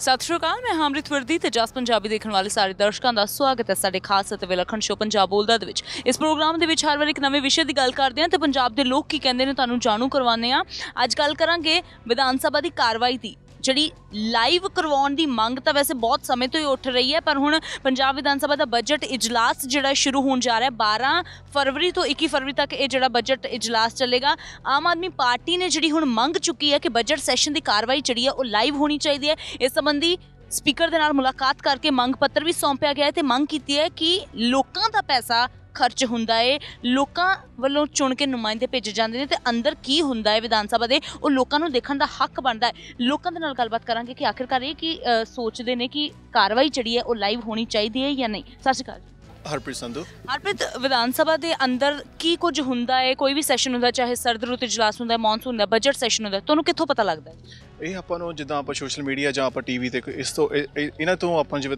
ਸਤਿ ਸ਼੍ਰੀ ਅਕਾਲ, ਮੈਂ ਹਾਮਰਿਤ ਵਰਦੀ ਤੇ ਜਸ ਪੰਜਾਬੀ ਦੇਖਣ ਵਾਲੇ ਸਾਰੇ ਦਰਸ਼ਕਾਂ ਦਾ ਸਵਾਗਤ ਹੈ ਸਾਡੇ ਖਾਸ ਅਤੇ ਵਿਲੱਖਣ ਸ਼ੋ ਪੰਜਾਬ ਬੋਲਦਾ ਦੇ ਵਿੱਚ। ਇਸ ਪ੍ਰੋਗਰਾਮ ਦੇ ਵਿੱਚ ਹਰ ਵਾਰ ਇੱਕ ਨਵੇਂ ਵਿਸ਼ੇ ਦੀ ਗੱਲ ਕਰਦੇ ਹਾਂ ਤੇ ਪੰਜਾਬ ਦੇ ਲੋਕ ਕੀ ਕਹਿੰਦੇ ਨੇ ਤੁਹਾਨੂੰ ਜਾਣੂ ਕਰਵਾਉਂਦੇ ਹਾਂ। ਅੱਜ ਗੱਲ ਕਰਾਂਗੇ ਵਿਧਾਨ ਸਭਾ ਦੀ ਕਾਰਵਾਈ ਦੀ। ਜਿਹੜੀ ਲਾਈਵ ਕਰਵਾਉਣ ਦੀ ਮੰਗ ਤਾਂ ਵੈਸੇ ਬਹੁਤ ਸਮੇਂ ਤੋਂ ਹੀ ਉੱਠ ਰਹੀ ਹੈ, ਪਰ ਹੁਣ ਪੰਜਾਬ ਵਿਧਾਨ ਸਭਾ ਦਾ ਬਜਟ ਇਜਲਾਸ ਜਿਹੜਾ ਸ਼ੁਰੂ ਹੋਣ ਜਾ ਰਿਹਾ ਹੈ 12 ਫਰਵਰੀ ਤੋਂ 21 ਫਰਵਰੀ ਤੱਕ ਇਹ ਜਿਹੜਾ ਬਜਟ ਇਜਲਾਸ ਚੱਲੇਗਾ। ਆਮ ਆਦਮੀ ਪਾਰਟੀ ਨੇ ਜਿਹੜੀ ਹੁਣ ਮੰਗ ਚੁੱਕੀ ਹੈ ਕਿ ਬਜਟ ਸੈਸ਼ਨ ਦੀ ਕਾਰਵਾਈ ਜਿਹੜੀ ਹੈ ਉਹ ਲਾਈਵ ਹੋਣੀ ਚਾਹੀਦੀ ਹੈ। ਇਸ ਸੰਬੰਧੀ ਸਪੀਕਰ ਦੇ ਨਾਲ ਮੁਲਾਕਾਤ ਕਰਕੇ ਮੰਗ ਪੱਤਰ ਵੀ ਸੌਂਪਿਆ ਗਿਆ ਹੈ ਤੇ ਮੰਗ ਕੀਤੀ ਹੈ ਕਿ ਲੋਕਾਂ ਦਾ ਪੈਸਾ ਖਰਚ ਹੁੰਦਾ ਹੈ ਲੋਕਾਂ ਵੱਲੋਂ ਚੁਣ ਕੇ ਨੁਮਾਇੰਦੇ ਭੇਜੇ ਜਾਂਦੇ ਨੇ ਤੇ ਅੰਦਰ ਕੀ ਹੁੰਦਾ ਹੈ ਵਿਧਾਨ ਸਭਾ ਦੇ, ਉਹ ਲੋਕਾਂ ਨੂੰ ਦੇਖਣ ਦਾ ਹੱਕ ਬਣਦਾ ਹੈ ਲੋਕਾਂ ਦੇ ਨਾਲ ਗੱਲਬਾਤ ਕਰਾਂਗੇ ਕਿ ਆਖਿਰਕਾਰ ਇਹ ਕੀ ਸੋਚਦੇ ਨੇ ਕਿ ਕਾਰਵਾਈ ਜਿਹੜੀ ਹੈ ਉਹ ਲਾਈਵ ਹੋਣੀ ਚਾਹੀਦੀ ਹੈ ਜਾਂ ਨਹੀਂ? ਸਤਿ ਸ਼੍ਰੀ ਅਕਾਲ ਹਰਪ੍ਰੀਤ ਸੰਧੂ। ਹਰਪ੍ਰੀਤ ਵਿਧਾਨ ਸਭਾ ਦੇ ਅੰਦਰ ਕੀ ਕੁਝ ਹੁੰਦਾ ਹੈ? ਕੋਈ ਵੀ ਸੈਸ਼ਨ ਹੁੰਦਾ ਚਾਹੇ ਸਰਦ ਰੁੱਤ ਇਜਲਾਸ ਹੁੰਦਾ ਮੌਨਸੂਨ ਹੁੰਦਾ ਬਜਟ ਸੈਸ਼ਨ ਹੁੰਦਾ ਤੁਹਾਨੂੰ ਕਿੱਥੋਂ ਪਤਾ ਲੱਗਦਾ ਹੈ? ਇਹ ਆਪਾਂ ਨੂੰ ਜਿੱਦਾਂ ਆਪਾਂ ਸੋਸ਼ਲ ਮੀਡੀਆ ਜਾਂ ਆਪਾਂ ਟੀਵੀ ਤੇ ਇਸ ਤੋਂ ਇਹ- ਇਹ- ਇਹਨਾਂ ਤੋਂ ਆਪਾਂ ਜਿਵੇਂ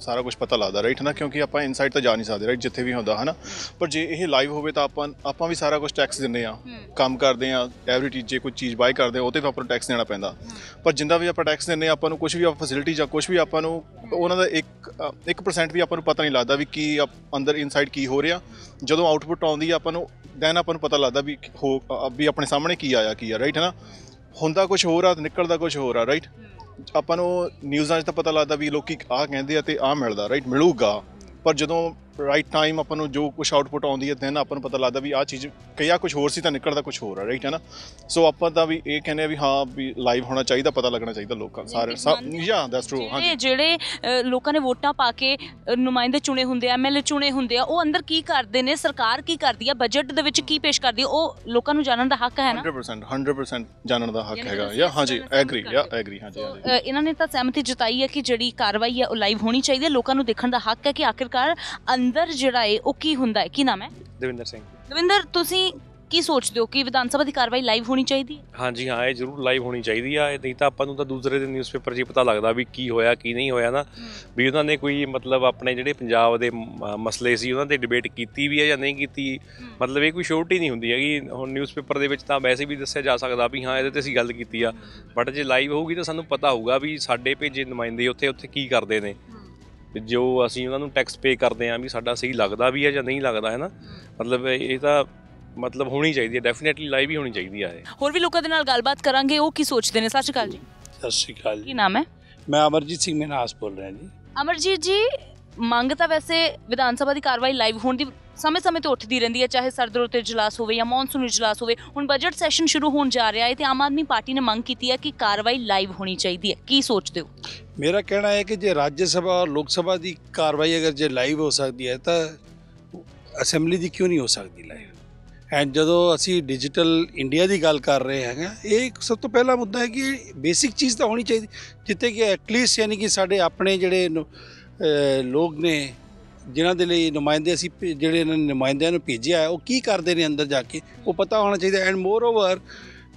ਸਾਰਾ ਕੁਝ ਪਤਾ ਲੱਗਦਾ ਰਾਈਟ ਨਾ? ਕਿਉਂਕਿ ਆਪਾਂ ਇਨਸਾਈਡ ਤਾਂ ਜਾ ਨਹੀਂ ਸਕਦੇ ਰਾਈਟ ਜਿੱਥੇ ਵੀ ਹੁੰਦਾ ਹਨਾ? ਪਰ ਜੇ ਇਹ ਲਾਈਵ ਹੋਵੇ ਤਾਂ ਆਪਾਂ ਆਪਾਂ ਵੀ ਸਾਰਾ ਕੁਝ ਟੈਕਸ ਦਿੰਦੇ ਆ ਕੰਮ ਕਰਦੇ ਆ ਐਵਰੀ ਚੀਜ਼ ਜੇ ਕੋਈ ਚੀਜ਼ ਬਾਈ ਕਰਦੇ ਆ ਉਹ ਤੇ ਵੀ ਆਪਾਂ ਨੂੰ ਟੈਕਸ ਦੇਣਾ ਪੈਂਦਾ। ਪਰ ਜਿੰਦਾ ਵੀ ਆਪਾਂ ਟੈਕਸ ਦਿੰਦੇ ਆ ਆਪਾਂ ਨੂੰ ਕੁਝ ਵੀ ਫੈਸਿਲਿਟੀ ਜਾਂ ਕੁਝ ਵੀ ਆਪਾਂ ਨੂੰ ਉਹਨਾਂ ਦਾ 1 1% ਵੀ ਆਪਾਂ ਨੂੰ ਪਤਾ ਨਹੀਂ ਲੱਗਦਾ ਵੀ ਕੀ ਅਪ- ਅੰਦਰ ਇਨਸਾਈਡ ਕੀ ਹੋ ਰਿਹਾ, ਜਦੋਂ ਆਊਟਪੁੱਟ ਆਉਂਦੀ ਆ, ਆਪਾਂ ਨੂੰ ਦੈਨ ਆਪਾਂ ਨੂੰ ਪਤਾ ਲੱਗਦਾ ਵੀ ਹੋ ਵੀ ਆਪਣੇ ਸਾਹਮਣੇ ਕੀ ਆਇਆ, ਕੀ ਆ ਰਾਈਟ ਹੈ ਨਾ ਹੁੰਦਾ ਕੁਝ ਹੋਰ ਆ ਤੇ ਨਿਕਲਦਾ ਕੁਝ ਹੋਰ ਆ ਰਾਈਟ ਆਪਾਂ ਨੂੰ ਨਿਊਜ਼ਾਂ 'ਚ ਤਾਂ ਪਤਾ ਲੱਗਦਾ ਵੀ ਲੋਕੀ ਆਹ ਕਹਿੰਦੇ ਆ ਤੇ ਆਹ ਮਿਲਦਾ ਰਾਈਟ ਮਿਲੂਗਾ। ਪਰ ਜਦੋਂ ਰਾਈਟ ਟਾਈਮ ਆਪਾਂ ਨੂੰ ਜੋ ਕੁਝ ਆਊਟਪੁੱਟ ਆਉਂਦੀ ਹੈ ਦੈਨ ਆਪਾਂ ਨੂੰ ਪਤਾ ਲੱਗਦਾ ਵੀ ਆਹ ਚੀਜ਼ ਕਿਹਾ ਕੁਝ ਹੋਰ ਸੀ ਤਾਂ ਨਿਕਲਦਾ ਕੁਝ ਹੋਰ ਆ ਰਾਈਟ ਹੈ ਨਾ? ਸੋ ਆਪਾਂ ਤਾਂ ਵੀ ਇਹ ਕਹਿੰਦੇ ਆ ਵੀ ਹਾਂ ਵੀ ਲਾਈਵ ਹੋਣਾ ਚਾਹੀਦਾ ਪਤਾ ਲੱਗਣਾ ਚਾਹੀਦਾ ਲੋਕਾਂ ਸਾਰੇ ਯਾ ਦੈਟਸ ਟਰੂ ਹਾਂਜੀ। ਜਿਹੜੇ ਲੋਕਾਂ ਨੇ ਵੋਟਾਂ ਪਾ ਕੇ ਨੁਮਾਇੰਦੇ ਚੁਣੇ ਹੁੰਦੇ ਆ ਐਮਐਲਏ ਚੁਣੇ ਹੁੰਦੇ ਆ ਉਹ ਅੰਦਰ ਕੀ ਕਰਦੇ ਨੇ ਸਰਕਾਰ ਕੀ ਕਰਦੀ ਆ ਬਜਟ ਦੇ ਵਿੱਚ ਕੀ ਪੇਸ਼ ਕਰਦੀ ਉਹ ਲੋਕਾਂ ਨੂੰ ਜਾਣਨ ਦਾ ਹੱਕ ਹੈ ਨਾ? 100% 100% ਜਾਣਨ ਦਾ ਹੱਕ ਹੈਗਾ ਯਾ ਹਾਂਜੀ ਐਗਰੀ ਯਾ ਐਗਰੀ ਹਾਂਜੀ ਇਹਨਾਂ ਨੇ ਤਾਂ ਸਹਿਮਤੀ ਜਤਾਈ ਹੈ ਕਿ ਜਿਹੜੀ ਕਾਰਵਾਈ ਹੈ ਉਹ ਲਾਈਵ ਹੋਣੀ ਚਾਹੀਦੀ ਹੈ ਲੋਕਾਂ ਨੂੰ ਦੇਖਣ ਦਾ ਹੱਕ ਹੈ ਕਿ ਆਖਿਰਕਾਰ ਅੰਦਰ ਜਿਹੜਾ ਹੈ ਉਹ ਕੀ ਹੁੰਦਾ ਹੈ? ਕੀ ਨਾਮ ਹੈ? ਦਵਿੰਦਰ ਸਿੰਘ। ਦਵਿੰਦਰ ਤੁਸੀਂ ਕੀ ਸੋਚਦੇ ਹੋ ਕਿ ਵਿਧਾਨ ਸਭਾ ਦੀ ਕਾਰਵਾਈ ਲਾਈਵ ਹੋਣੀ ਚਾਹੀਦੀ ਹੈ? ਹਾਂਜੀ ਹਾਂ ਇਹ ਜ਼ਰੂਰ ਲਾਈਵ ਹੋਣੀ ਚਾਹੀਦੀ ਆ। ਇਹ ਨਹੀਂ ਤਾਂ ਆਪਾਂ ਨੂੰ ਤਾਂ ਦੂਸਰੇ ਦੇ ਨਿਊਜ਼ਪੇਪਰ 'ਚ ਹੀ ਪਤਾ ਲੱਗਦਾ ਵੀ ਕੀ ਹੋਇਆ ਕੀ ਨਹੀਂ ਹੋਇਆ ਨਾ। ਵੀ ਉਹਨਾਂ ਨੇ ਕੋਈ ਮਤਲਬ ਆਪਣੇ ਜਿਹੜੇ ਪੰਜਾਬ ਦੇ ਮਸਲੇ ਸੀ ਉਹਨਾਂ ਤੇ ਡਿਬੇਟ ਕੀਤੀ ਵੀ ਹੈ ਜਾਂ ਨਹੀਂ ਕੀਤੀ। ਮਤਲਬ ਇਹ ਕੋਈ ਸ਼ੋਰਟੀ ਨਹੀਂ ਹੁੰਦੀ ਹੈਗੀ। ਹੁਣ ਨਿਊਜ਼ਪੇਪਰ ਦੇ ਵਿੱਚ ਤਾਂ ਵੈਸੇ ਵੀ ਦੱਸਿਆ ਜਾ ਸਕਦਾ ਵੀ ਹਾਂ ਇਹਦੇ ਤੇ ਅਸੀਂ ਗੱਲ ਕੀਤੀ ਆ। ਬਟ ਜੇ ਲਾਈਵ ਹੋਊਗੀ ਤਾਂ ਸਾਨੂੰ ਪਤਾ ਹੋਊਗਾ ਵੀ ਸਾਡੇ ਭੇਜੇ ਨੁਮਾਇੰਦੇ ਉੱਥੇ ਉੱਥੇ ਕੀ ਕਰਦੇ ਨੇ। ਜੋ ਅਸੀਂ ਉਹਨਾਂ ਨੂੰ ਟੈਕਸ ਪੇ ਕਰਦੇ ਆਂ ਵੀ ਸਾਡਾ ਸਹੀ ਲੱਗਦਾ ਵੀ ਹੈ ਜਾਂ ਨਹੀਂ ਲੱਗਦਾ ਹੈ ਨਾ? ਮਤਲਬ ਇਹ ਤਾਂ ਮਤਲਬ ਹੋਣੀ ਚਾਹੀਦੀ ਹੈ ਡੈਫੀਨਿਟਲੀ ਲਾਈਵ ਹੀ ਹੋਣੀ ਚਾਹੀਦੀ ਆ ਇਹ। ਹੋਰ ਵੀ ਲੋਕਾਂ ਦੇ ਨਾਲ ਗੱਲਬਾਤ ਕਰਾਂਗੇ ਉਹ ਕੀ ਸੋਚਦੇ ਨੇ? ਸਤਿ ਸ਼੍ਰੀ ਅਕਾਲ ਜੀ। ਸਤਿ ਸ਼੍ਰੀ ਅਕਾਲ ਕੀ ਨਾਮ ਹੈ? ਮੈਂ ਅਮਰਜੀਤ ਸਿੰਘ ਮਨਹਾਸ ਬੋਲ ਰਿਹਾ ਜੀ। ਅਮਰਜੀਤ ਜੀ ਮੰਗ ਤਾਂ ਵੈਸੇ ਵਿਧਾਨ ਸਭਾ ਦੀ ਕਾਰਵਾਈ ਲਾਈਵ ਹੋਣ ਦੀ ਸਮੇਂ-ਸਮੇਂ ਤੇ ਉੱਠਦੀ ਰਹਿੰਦੀ ਹੈ, ਚਾਹੇ ਸਰਦ ਰੁੱਤ ਇਜਲਾਸ ਹੋਵੇ ਜਾਂ ਮੌਨਸੂਨ ਇਜਲਾਸ ਹੋਵੇ। ਹੁਣ ਬਜਟ ਸੈਸ਼ਨ ਸ਼ੁਰੂ ਹੋਣ ਜਾ ਰਿਹਾ ਹੈ ਤੇ ਆਮ ਆਦਮੀ ਪਾਰਟੀ ਨੇ ਮੰਗ ਕੀਤੀ ਹੈ ਕਿ ਕਾਰਵਾਈ ਲਾਈਵ ਹੋਣੀ ਚਾਹੀਦੀ ਹੈ। ਕੀ ਸੋਚਦੇ ਹੋ? ਮੇਰਾ ਕਹਿਣਾ ਹੈ ਕਿ ਜੇ ਰਾਜ ਸਭਾ ਔਰ ਲੋਕ ਸਭਾ ਦੀ ਕਾਰਵਾਈ ਅਗਰ ਜੇ ਲਾਈਵ ਹੋ ਸਕਦੀ ਹੈ, ਤਾਂ ਅਸੈਂਬਲੀ ਦੀ ਕਿਉਂ ਨਹੀਂ ਹੋ ਸਕਦੀ ਲਾਈਵ ਐਂਡ ਜਦੋਂ ਅਸੀਂ ਡਿਜੀਟਲ ਇੰਡੀਆ ਦੀ ਗੱਲ ਕਰ ਰਹੇ ਹੈਗੇ ਇਹ ਇੱਕ ਸਭ ਤੋਂ ਪਹਿਲਾ ਮੁੱਦਾ ਹੈ ਕਿ ਬੇਸਿਕ ਚੀਜ਼ ਤਾਂ ਹੋਣੀ ਚਾਹੀਦੀ ਜਿੱਤੇ ਕਿ ਐਟਲੀਸਟ ਯਾਨੀ ਕਿ ਸਾਡੇ ਆਪਣੇ ਜਿਹੜੇ ਲੋਕ ਨੇ ਜਿਨ੍ਹਾਂ ਦੇ ਲਈ ਨੁਮਾਇੰਦੇ ਅਸੀਂ ਭੇ- ਜਿਹੜੇ ਇਹਨਾਂ ਨੇ ਨੁਮਾਇੰਦਿਆਂ ਨੂੰ ਭੇਜਿਆ ਹੈ, ਉਹ ਕੀ ਕਰਦੇ ਨੇ ਅੰਦਰ ਜਾ ਕੇ? ਉਹ ਪਤਾ ਹੋਣਾ ਚਾਹੀਦਾ ਐਂਡ ਮੋਰ ਓਵਰ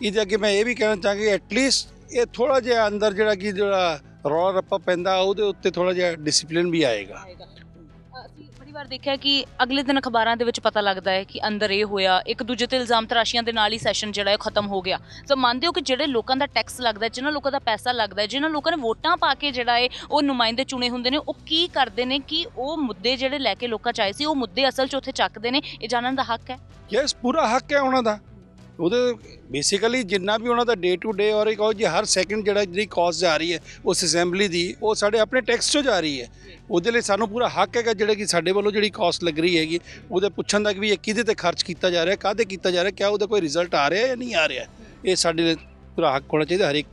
ਇਹਦੇ ਅੱਗੇ ਮੈਂ ਇਹ ਵੀ ਕਹਿਣਾ ਚਾਹਾਂਗੀ ਐਟਲੀਸਟ ਇਹ ਥੋੜਾ ਜਿਹਾ ਅੰਦਰ ਜਿਹੜਾ ਕਿ ਜਿਹੜਾ ਰੌਲਾ ਰੱਪਾ ਪੈਂਦਾ, ਉਹਦੇ ਉੱਤੇ ਥੋੜਾ ਜਿਹਾ ਡਿਸਪਲਿਨ ਵੀ ਆਏਗਾ। ਅਸੀਂ ਵਾਰ ਦੇਖਿਆ ਕਿ ਅਗਲੇ ਦਿਨ ਅਖਬਾਰਾਂ ਦੇ ਵਿੱਚ ਪਤਾ ਲੱਗਦਾ ਹੈ ਕਿ ਅੰਦਰ ਇਹ ਹੋਇਆ, ਇੱਕ ਦੂਜੇ ਤੇ ਇਲਜ਼ਾਮ ਤਰਾਸ਼ੀਆਂ ਦੇ ਨਾਲ ਹੀ ਸੈਸ਼ਨ ਜਿਹੜਾ ਹੈ ਖਤਮ ਹੋ ਗਿਆ। ਸੋ ਮੰਨਦੇ ਹੋ ਕਿ ਜਿਹੜੇ ਲੋਕਾਂ ਦਾ ਟੈਕਸ ਲੱਗਦਾ ਜਿਨ੍ਹਾਂ ਲੋਕਾਂ ਦਾ ਪੈਸਾ ਲੱਗਦਾ ਜਿਨ੍ਹਾਂ ਲੋਕਾਂ ਨੇ ਵੋਟਾਂ ਪਾ ਕੇ ਜਿਹੜਾ ਹੈ ਉਹ ਨੁਮਾਇੰਦੇ ਚੁਣੇ ਹੁੰਦੇ ਨੇ, ਉਹ ਕੀ ਕਰਦੇ ਨੇ ਕਿ ਉਹ ਮੁੱਦੇ ਜਿਹੜੇ ਲੈ ਕੇ ਲੋਕਾਂ ਚਾਹੇ ਸੀ, ਉਹ ਮੁੱਦੇ ਅਸਲ 'ਚ ਉੱਥੇ ਚੱਕਦੇ ਨੇ, ਇਹ ਜਾਣਨ ਦਾ ਹੱਕ ਹੈ? ਯੈਸ ਪੂਰਾ ਹੱਕ ਹੈ ਉਹਨਾਂ ਦਾ। ਉਹਦੇ ਬੇਸਿਕਲੀ ਜਿੰਨਾ ਵੀ ਉਹਨਾਂ ਦਾ ਡੇ ਟੂ ਡੇ ਔਰ ਇੱਕ ਉਹ ਜੀ ਹਰ ਸੈਕਿੰਡ ਜਿਹੜਾ ਜਿਹੜੀ ਕਾਸਟ ਜਾ ਰਹੀ ਹੈ, ਉਸ ਅਸੈਂਬਲੀ ਦੀ, ਉਹ ਸਾਡੇ ਆਪਣੇ ਟੈਕਸ 'ਚੋਂ ਜਾ ਰਹੀ ਹੈ। ਉਹਦੇ ਲਈ ਸਾਨੂੰ ਪੂਰਾ ਹੱਕ ਹੈਗਾ ਜਿਹੜਾ ਕਿ ਸਾਡੇ ਵੱਲੋਂ ਜਿਹੜੀ ਕਾਸਟ ਲੱਗ ਰਹੀ ਹੈਗੀ, ਉਹਦੇ ਪੁੱਛਣ ਦਾ ਕਿ ਵੀ ਇਹ ਕਿਹਦੇ ਤੇ ਖਰਚ ਕੀਤਾ ਜਾ ਰਿਹਾ, ਕਾਹਦੇ ਕੀਤਾ ਜਾ ਰਿਹਾ, ਕਿਆ ਉਹਦਾ ਕੋਈ ਰਿਜ਼ਲਟ ਆ ਰਿਹਾ ਜਾਂ ਨਹੀਂ ਆ ਰਿਹਾ। ਇਹ ਸਾਡੇ ਲਈ ਪੂਰਾ ਹੱਕ ਹੋਣਾ ਚਾਹੀਦਾ ਹਰ ਇੱਕ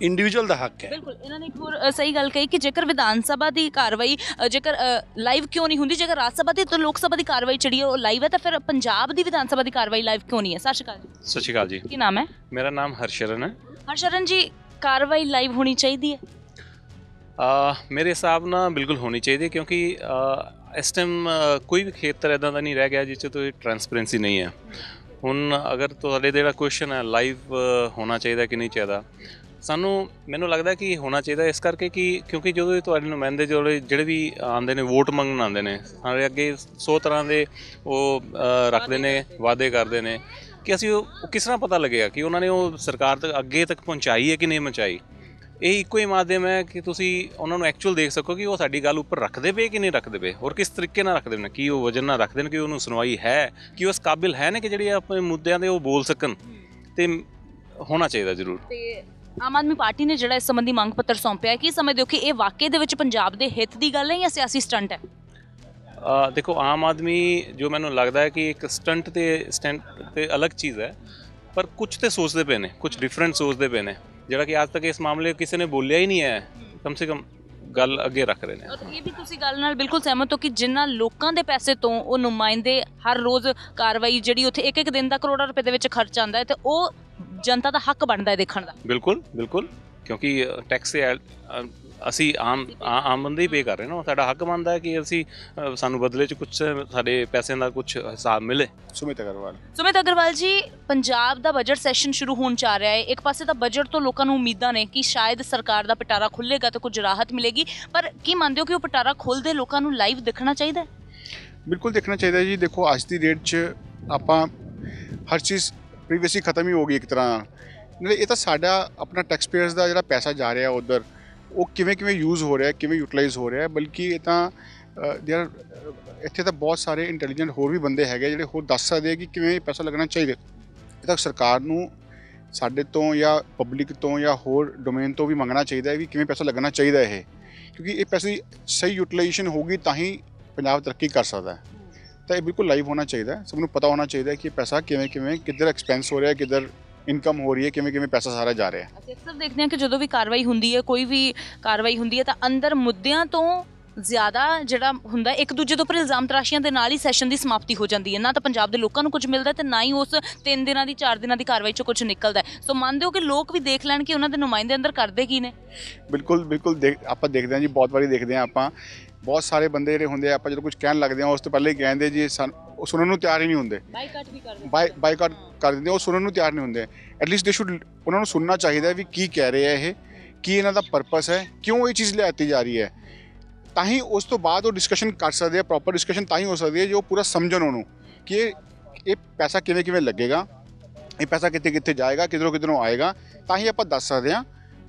ਇੰਡੀਵਿਜੂਅਲ ਦਾ ਹੱਕ ਹੈ। ਬਿਲਕੁਲ ਇਹਨਾਂ ਨੇ ਇੱਕ ਹੋਰ ਸਹੀ ਗੱਲ ਕਹੀ ਕਿ ਜੇਕਰ ਵਿਧਾਨ ਸਭਾ ਦੀ ਕਾਰਵਾਈ ਜੇਕਰ ਲਾਈਵ ਕਿਉਂ ਨਹੀਂ ਹੁੰਦੀ? ਜੇਕਰ ਰਾਜ ਸਭਾ ਦੀ ਤੇ ਲੋਕ ਸਭਾ ਦੀ ਕਾਰਵਾਈ ਜਿਹੜੀ ਉਹ ਲਾਈਵ ਹੈ ਤਾਂ ਫਿਰ ਪੰਜਾਬ ਦੀ ਵਿਧਾਨ ਸਭਾ ਦੀ ਕਾਰਵਾਈ ਲਾਈਵ ਕਿਉਂ ਨਹੀਂ ਹੈ? ਸਤਿ ਸ਼੍ਰੀ ਅਕਾਲ ਜੀ। ਸਤਿ ਸ਼੍ਰੀ ਅਕਾਲ ਜੀ। ਕੀ ਨਾਮ ਹੈ? ਮੇਰਾ ਨਾਮ ਹਰਸ਼ਰਨ ਹੈ। ਹਰਸ਼ਰਨ ਜੀ ਕਾਰਵਾਈ ਲਾਈਵ ਹੋਣੀ ਚਾਹੀਦੀ ਹੈ? ਆ ਮੇਰੇ ਹਿਸਾਬ ਨਾਲ ਬਿਲਕੁਲ ਹੋਣੀ ਚਾਹੀਦੀ ਹੈ ਕਿਉਂਕਿ ਇਸ ਟਾਈਮ ਕੋਈ ਵੀ ਖੇਤਰ ਇਦਾਂ ਦਾ ਨਹੀਂ ਰਹਿ ਗਿਆ ਜਿਸ 'ਚ ਕੋਈ ਟਰਾਂਸਪੇਰੈਂਸੀ ਨਹੀਂ ਹੈ। ਹੁਣ ਅਗਰ ਤੁਹਾਡੇ ਜਿਹੜਾ ਕੁਐਸਚਨ ਹੈ ਲਾਈਵ ਹੋਣਾ ਚਾਹੀਦਾ ਕਿ ਨਹੀਂ ਚਾਹੀਦਾ ਸਾਨੂੰ ਮੈਨੂੰ ਲੱਗਦਾ ਕਿ ਹੋਣਾ ਚਾਹੀਦਾ ਇਸ ਕਰਕੇ ਕਿ ਕਿਉਂਕਿ ਜਦੋਂ ਤੁਹਾਡੇ ਨੁਮਾਇੰਦੇ ਜਿਹੜੇ ਜਿਹੜੇ ਵੀ ਆਉਂਦੇ ਨੇ, ਵੋਟ ਮੰਗਣ ਆਉਂਦੇ ਨੇ ਸਾਡੇ ਅੱਗੇ 100 ਤਰ੍ਹਾਂ ਦੇ ਉਹ ਰੱਖਦੇ ਨੇ, ਵਾਅਦੇ ਕਰਦੇ ਨੇ ਕਿ ਅਸੀਂ ਉਹ ਉਹ ਕਿਸ ਤਰ੍ਹਾਂ ਪਤਾ ਲੱਗੇਗਾ ਕਿ ਉਹਨਾਂ ਨੇ ਉਹ ਸਰਕਾਰ ਤੱਕ, ਅੱਗੇ ਤੱਕ ਪਹੁੰਚਾਈ ਹੈ ਕਿ ਨਹੀਂ ਪਹੁੰਚਾਈ? ਇਹ ਇੱਕੋ ਹੀ ਮਾਧਿਅਮ ਹੈ ਕਿ ਤੁਸੀਂ ਉਹਨਾਂ ਨੂੰ ਐਕਚੁਅਲ ਦੇਖ ਸਕੋ ਕਿ ਉਹ ਸਾਡੀ ਗੱਲ ਉੱਪਰ ਰੱਖਦੇ ਪਏ ਕਿ ਨਹੀਂ ਰੱਖਦੇ ਪਏ ਔਰ ਕਿਸ ਤਰੀਕੇ ਨਾਲ ਰੱਖਦੇ ਨੇ, ਕੀ ਉਹ ਵਜਨ ਨਾਲ ਰੱਖਦੇ ਨੇ, ਕਿ ਉਹਨੂੰ ਸੁਣਵਾਈ ਹੈ, ਕਿ ਉਸ ਕਾਬਿਲ ਹੈ ਨੇ ਕਿ ਜਿਹੜੇ ਆਪਣੇ ਮੁੱਦਿਆਂ ਦੇ ਉਹ ਬੋਲ ਸਕਣ? ਤੇ ਹੋਣਾ ਚਾਹੀਦਾ ਜ਼ਰੂਰ। ਤੇ ਆਮ ਆਦਮੀ ਪਾਰਟੀ ਨੇ ਜਿਹੜਾ ਇਸ ਸੰਬੰਧੀ ਮੰਗ ਪੱਤਰ ਸੌਂਪਿਆ ਹੈ ਕੀ ਸਮਝਦੇ ਹੋ ਕਿ ਇਹ ਵਾਕਈ ਦੇ ਵਿੱਚ ਪੰਜਾਬ ਦੇ ਹਿੱਤ ਦੀ ਗੱਲ ਹੈ ਜਾਂ ਸਿਆਸੀ ਸਟੰਟ ਹੈ? ਦੇਖੋ ਆਮ ਆਦਮੀ ਜੋ ਮੈਨੂੰ ਲੱਗਦਾ ਹੈ ਕਿ ਇੱਕ ਸਟੰਟ ਤੇ ਸਟੈਂਟ ਤੇ ਅਲੱਗ ਚੀਜ਼ ਹੈ ਪਰ ਕੁਝ ਤੇ ਸੋਚਦੇ ਪਏ ਨੇ ਕੁਝ ਡਿਫਰੈਂਟ ਸੋਚਦੇ ਪਏ ਨੇ ਜਿਹੜਾ ਕਿ ਅੱਜ ਤੱਕ ਇਸ ਮਾਮਲੇ ਕਿਸੇ ਨੇ ਬੋਲਿਆ ਹੀ ਨਹੀਂ ਹੈ ਕਮ ਸੇ ਕਮ ਗੱਲ ਅੱਗੇ ਰੱਖ ਰਹੇ ਨੇ। ਔਰ ਇਹ ਵੀ ਤੁਸੀਂ ਗੱਲ ਨਾਲ ਬਿਲਕੁਲ ਸਹਿਮਤ ਹੋ ਕਿ ਜਿਨ੍ਹਾਂ ਲੋਕਾਂ ਦੇ ਪੈਸੇ ਤੋਂ ਉਹ ਨੁਮਾਇੰਦੇ ਹਰ ਰੋਜ਼ ਕਾਰਵਾਈ ਜਿਹੜੀ ਉੱਥੇ ਇੱਕ ਇੱਕ ਦਿਨ ਦਾ ਕਰੋੜਾਂ ਰੁਪਏ ਦੇ ਵਿੱਚ ਖਰਚ ਆਉਂਦਾ ਹੈ ਤੇ ਉਹ ਜਨਤਾ ਦਾ ਹੱਕ ਬਣਦਾ ਹੈ ਦੇਖਣ ਦਾ। ਬਿਲਕੁਲ ਬਿਲਕੁਲ। ਕਿਉਂਕਿ ਟੈਕਸ ਤੇ ਅਸੀਂ ਆਮ ਆਮ ਬੰਦੇ ਹੀ ਪੇ ਕਰ ਰਹੇ ਨਾ। ਸਾਡਾ ਹੱਕ ਬਣਦਾ ਹੈ ਕਿ ਅਸੀਂ ਸਾਨੂੰ ਬਦਲੇ ਚ ਕੁਝ ਸਾਡੇ ਪੈਸਿਆਂ ਦਾ ਕੁਝ ਹਿਸਾਬ ਮਿਲੇ। ਸੁਮਿਤ ਅਗਰਵਾਲ। ਸੁਮਿਤ ਅਗਰਵਾਲ ਜੀ ਪੰਜਾਬ ਦਾ ਬਜਟ ਸੈਸ਼ਨ ਸ਼ੁਰੂ ਹੋਣ ਜਾ ਰਿਹਾ ਹੈ। ਇੱਕ ਪਾਸੇ ਤਾਂ ਬਜਟ ਤੋਂ ਲੋਕਾਂ ਨੂੰ ਉਮੀਦਾਂ ਨੇ ਕਿ ਸ਼ਾਇਦ ਸਰਕਾਰ ਦਾ ਪਟਾਰਾ ਖੁੱਲੇਗਾ ਤੇ ਕੁਝ ਰਾਹਤ ਮਿਲੇਗੀ। ਪਰ ਕੀ ਮੰਨਦੇ ਹੋ ਕਿ ਉਹ ਪਟਾਰਾ ਖੋਲਦੇ ਲੋਕਾਂ ਨੂੰ ਲਾਈਵ ਦੇਖਣਾ ਚਾਹੀਦਾ ਹੈ? ਬਿਲਕੁਲ ਦੇਖਣਾ ਚਾਹੀਦਾ ਜੀ। ਦੇਖੋ ਅੱਜ ਦੀ ਡੇਟ 'ਚ ਆਪਾਂ ਹਰ ਚੀਜ਼ ਪ੍ਰੀਵੀਅਸਲੀ ਖਤਮ ਹੀ ਹੋ ਗਈ ਇੱਕ ਤਰ੍ਹਾਂ ਨਾਲ। ਇਹ ਤਾਂ ਸਾਡਾ ਆਪਣਾ ਟੈਕਸ ਪੇਅਰਸ ਦਾ ਜਿਹੜਾ ਪੈਸਾ ਜਾ ਰਿਹਾ ਉਧਰ, ਉਹ ਕਿਵੇਂ ਕਿਵੇਂ ਯੂਜ਼ ਹੋ ਰਿਹਾ, ਕਿਵੇਂ ਯੂਟਿਲਾਈਜ਼ ਹੋ ਰਿਹਾ, ਬਲਕਿ ਇਹ ਤਾਂ ਦੇਰ ਇੱਥੇ ਤਾਂ ਬਹੁਤ ਸਾਰੇ ਇੰਟੈਲੀਜੈਂਟ ਹੋਰ ਵੀ ਬੰਦੇ ਹੈਗੇ ਜਿਹੜੇ ਹੋਰ ਦੱਸ ਸਕਦੇ ਆ ਕਿ ਕਿਵੇਂ ਪੈਸਾ ਲੱਗਣਾ ਚਾਹੀਦਾ। ਇਹ ਤਾਂ ਸਰਕਾਰ ਨੂੰ ਸਾਡੇ ਤੋਂ ਜਾਂ ਪਬਲਿਕ ਤੋਂ ਜਾਂ ਹੋਰ ਡੋਮੇਨ ਤੋਂ ਵੀ ਮੰਗਣਾ ਚਾਹੀਦਾ ਹੈ ਵੀ ਕਿਵੇਂ ਪੈਸਾ ਲੱਗਣਾ ਚਾਹੀਦਾ ਇਹ। ਕਿਉਂਕਿ ਇਹ ਪੈਸੇ ਦੀ ਸਹੀ ਯੂਟਿਲਾਈਜੇਸ਼ਨ ਹੋਗੀ ਤਾਂ ਹੀ ਪੰਜਾਬ ਤਰੱਕੀ ਕਰ ਸਕਦਾ ਹੈ। ਤਾਂ ਇਹ ਬਿਲਕੁਲ ਲਾਈਵ ਹੋਣਾ ਚਾਹੀਦਾ ਸਭ ਨੂੰ ਪਤਾ ਹੋਣਾ ਚਾਹੀਦਾ ਕਿ ਪੈਸਾ ਕਿਵੇਂ ਕਿਵੇਂ ਕਿੱਧਰ ਐਕਸਪੈਂਸ ਹੋ ਰਿਹਾ ਕਿੱਧਰ ਇਨਕਮ ਹੋ ਰਹੀ ਹੈ ਕਿਵੇਂ ਕਿਵੇਂ ਪੈਸਾ ਸਾਰਾ ਜਾ ਰਿਹਾ ਅਸੀਂ ਅਕਸਰ ਦੇਖਦੇ ਹਾਂ ਕਿ ਜਦੋਂ ਵੀ ਕਾਰਵਾਈ ਹੁੰਦੀ ਹੈ ਕੋਈ ਵੀ ਕਾਰਵਾਈ ਹੁੰਦੀ ਹੈ ਤਾਂ ਅੰਦਰ ਮੁੱਦਿਆਂ ਤੋਂ ਜ਼ਿਆਦਾ ਜਿਹੜਾ ਹੁੰਦਾ ਇੱਕ ਦੂਜੇ ਦੇ ਉੱਪਰ ਇਲਜ਼ਾਮ ਤਰਾਸ਼ੀਆਂ ਦੇ ਨਾਲ ਹੀ ਸੈਸ਼ਨ ਦੀ ਸਮਾਪਤੀ ਹੋ ਜਾਂਦੀ ਹੈ। ਨਾ ਤਾਂ ਪੰਜਾਬ ਦੇ ਲੋਕਾਂ ਨੂੰ ਕੁਝ ਮਿਲਦਾ ਤੇ ਨਾ ਹੀ ਉਸ 3 ਦਿਨਾਂ ਦੀ 4 ਦਿਨਾਂ ਦੀ ਕਾਰਵਾਈ ਚੋਂ ਕੁਝ ਨਿਕਲਦਾ। ਸੋ ਮੰਨਦੇ ਹੋ ਕਿ ਲੋਕ ਵੀ ਦੇਖ ਲੈਣ ਕਿ ਉਹਨਾਂ ਦੇ ਨੁਮਾਇੰਦੇ ਅੰਦਰ ਕਰਦੇ ਕੀ ਨੇ? ਬਿਲਕੁਲ ਬਿਲਕੁਲ ਆਪਾਂ ਦੇਖਦੇ ਹਾਂ ਜੀ ਬਹੁਤ ਵਾਰੀ ਦੇਖਦੇ ਹਾਂ ਆਪਾਂ ਬਹੁਤ ਸਾਰੇ ਬੰਦੇ ਜਿਹੜੇ ਹੁੰਦੇ ਆ ਆਪਾਂ ਜਦੋਂ ਕੁਝ ਕਹਿਣ ਲੱਗਦੇ ਹਾਂ ਉਸ ਤੋਂ ਪਹਿਲੇ ਹੀ ਕਹਿੰਦੇ ਜੀ ਸਾਨੂੰ ਉਹ ਸੁਣਨ ਨੂੰ ਤਿਆਰ ਹੀ ਨਹੀਂ ਹੁੰਦੇ। ਬਾਈਕਾਟ ਵੀ ਕਰਦੇ ਬਾਈ ਬਾਈਕਾਟ ਕਰ ਦਿੰਦੇ ਆ, ਉਹ ਸੁਣਨ ਨੂੰ ਤਿਆਰ ਨਹੀਂ ਹੁੰਦੇ। ਐਟਲੀਸਟ ਦੇ ਸ਼ੁੱਡ ਉਹਨਾਂ ਨੂੰ ਸੁਣਨਾ ਚਾਹੀਦਾ ਵੀ ਕੀ ਕਹਿ ਰਹੇ ਆ ਇਹ ਕੀ ਇਹਨਾਂ ਦਾ ਪਰਪਸ ਹੈ ਕਿਉਂ ਇਹ ਚੀਜ਼ ਲਿਆਤੀ ਜਾ ਰਹੀ ਹੈ। ਤਾਂ ਹੀ ਉਸ ਤੋਂ ਬਾਅਦ ਉਹ ਡਿਸਕਸ਼ਨ ਕਰ ਸਕਦੇ ਆ ਪ੍ਰੋਪਰ ਡਿਸਕਸ਼ਨ ਤਾਂ ਹੀ ਹੋ ਸਕਦੀ ਹੈ ਜੋ ਪੂਰਾ ਸਮਝਣ ਉਹਨੂੰ ਕਿ ਇਹ ਪੈਸਾ ਕਿਵੇਂ ਕਿਵੇਂ ਲੱਗੇਗਾ ਇਹ ਪੈਸਾ ਕਿੱਥੇ ਕਿੱਥੇ ਜਾਏਗਾ ਕਿਧਰੋਂ ਕਿਧਰੋਂ ਆਏਗਾ ਤਾਂ ਹੀ ਆਪਾਂ ਦੱਸ ਸਕਦੇ ਹਾਂ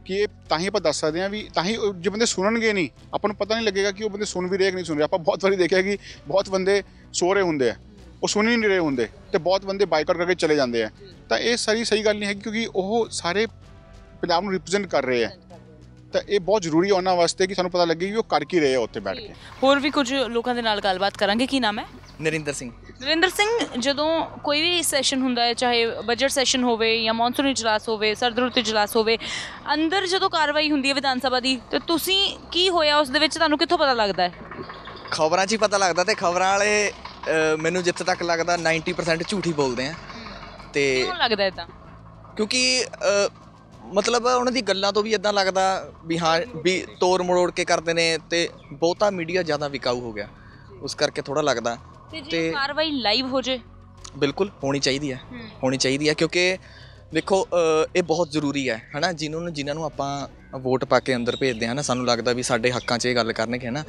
ਕਿ ਇਹ ਤਾਂ ਹੀ ਆਪਾਂ ਦੱਸ ਸਕਦੇ ਹਾਂ ਵੀ ਤਾਂ ਹੀ ਉਹ ਜੇ ਬੰਦੇ ਸੁਣਨਗੇ ਨਹੀਂ ਆਪਾਂ ਨੂੰ ਪਤਾ ਨਹੀਂ ਲੱਗੇਗਾ ਕਿ ਉਹ ਬੰਦੇ ਸੁਣ ਵੀ ਰਹੇ ਕਿ ਨਹੀਂ ਸੁਣ ਰਹੇ। ਆਪਾਂ ਬਹੁਤ ਵਾਰੀ ਦੇਖਿਆ ਕਿ ਬਹੁਤ ਬੰਦੇ ਸੋ ਰਹੇ ਹੁੰਦੇ ਆ। ਉਹ ਸੁਣ ਹੀ ਨਹੀਂ ਰਹੇ ਹੁੰਦੇ ਤੇ ਬਹੁਤ ਬੰਦੇ ਬਾਈਕਾਟ ਕਰਕੇ ਚਲੇ ਜਾਂਦੇ ਆ। ਤਾਂ ਇਹ ਸਾਰੀ ਸਹੀ ਗੱਲ ਨਹੀਂ ਹੈ ਕਿਉਂਕਿ ਉਹ ਸਾਰੇ ਪੰਜਾਬ ਨੂੰ ਰਿਪਰੈਜ਼ੈਂਟ ਕਰ ਰਹੇ ਆ। ਤਾਂ ਇਹ ਬਹੁਤ ਜ਼ਰੂਰੀ ਹੈ ਉਹਨਾਂ ਵਾਸਤੇ ਕਿ ਸਾਨੂੰ ਪਤਾ ਲੱਗੇ ਕਿ ਉਹ ਕਰ ਕੀ ਰਹੇ ਆ ਉੱਥੇ ਬੈਠ ਕੇ। ਹੋਰ ਵੀ ਕੁਝ ਲੋਕਾਂ ਦੇ ਨਾਲ ਗੱਲਬਾਤ ਕਰਾਂਗੇ। ਕੀ ਨਾਮ ਹੈ? ਨਰਿੰਦਰ ਸਿੰਘ। ਨਰਿੰਦਰ ਸਿੰਘ ਜਦੋਂ ਕੋਈ ਵੀ ਸੈਸ਼ਨ ਹੁੰਦਾ ਹੈ ਚਾਹੇ ਬਜਟ ਸੈਸ਼ਨ ਹੋਵੇ ਜਾਂ ਮੌਨਸੂਨ ਇਜਲਾਸ ਹੋਵੇ ਸਰਦ ਰੁੱਤ ਇਜਲਾਸ ਹੋਵੇ ਅੰਦਰ ਜਦੋਂ ਕਾਰਵਾਈ ਹੁੰਦੀ ਹੈ ਵਿਧਾਨ ਸਭਾ ਦੀ ਤੇ ਤੁਸੀਂ ਕੀ ਹੋਇਆ ਉਸ ਦੇ ਵਿੱਚ ਤੁਹਾਨੂੰ ਕਿੱਥੋਂ ਪਤਾ ਲੱਗਦਾ ਹੈ? ਖਬਰਾਂ 'ਚ ਹੀ ਪਤਾ ਲੱਗਦਾ ਤੇ ਖਬਰਾਂ ਵਾਲੇ ਮੈਨੂੰ ਜਿੱਥੇ ਤੱਕ ਲੱਗਦਾ 90% ਝੂਠ ਬੋਲਦੇ ਆ। ਤੇ ਕਿਉਂ ਲੱਗਦਾ ਤਾਂ ਕਿਉਂਕਿ ਮਤਲਬ ਉਹਨਾਂ ਦੀ ਗੱਲਾਂ ਤੋਂ ਵੀ ਇਦਾਂ ਲੱਗਦਾ ਵੀ ਹਾਂ ਵੀ ਤੋੜ ਮੜੋੜ ਕੇ ਕਰਦੇ ਨੇ ਤੇ ਬਹੁਤਾ ਮੀਡੀਆ ਜ਼ਿਆਦਾ ਵਿਕਾਊ ਹੋ ਗਿਆ। ਉਸ ਕਰਕੇ ਥੋੜਾ ਲੱਗਦਾ। ਤੇ ਜੇ ਕਾਰਵਾਈ ਲਾਈਵ ਹੋ ਜੇ। ਬਿਲਕੁਲ ਹੋਣੀ ਚਾਹੀਦੀ ਹੈ। ਹੋਣੀ ਚਾਹੀਦੀ ਹੈ ਕਿਉਂਕਿ ਦੇਖੋ ਇਹ ਬਹੁਤ ਜ਼ਰੂਰੀ ਹੈ ਹਨਾ? ਜਿਨ੍ਹਾਂ ਨੂੰ ਜਿਨ੍ਹਾਂ ਨੂੰ ਆਪਾਂ ਵੋਟ ਪਾ ਕੇ ਅੰਦਰ ਭੇਜਦੇ ਹਾਂ ਨਾ ਸਾਨੂੰ ਲੱਗਦਾ ਵੀ ਸਾਡੇ ਹੱਕਾਂ 'ਚ ਇਹ ਗੱਲ ਕਰਨਗੇ ਹਨਾ?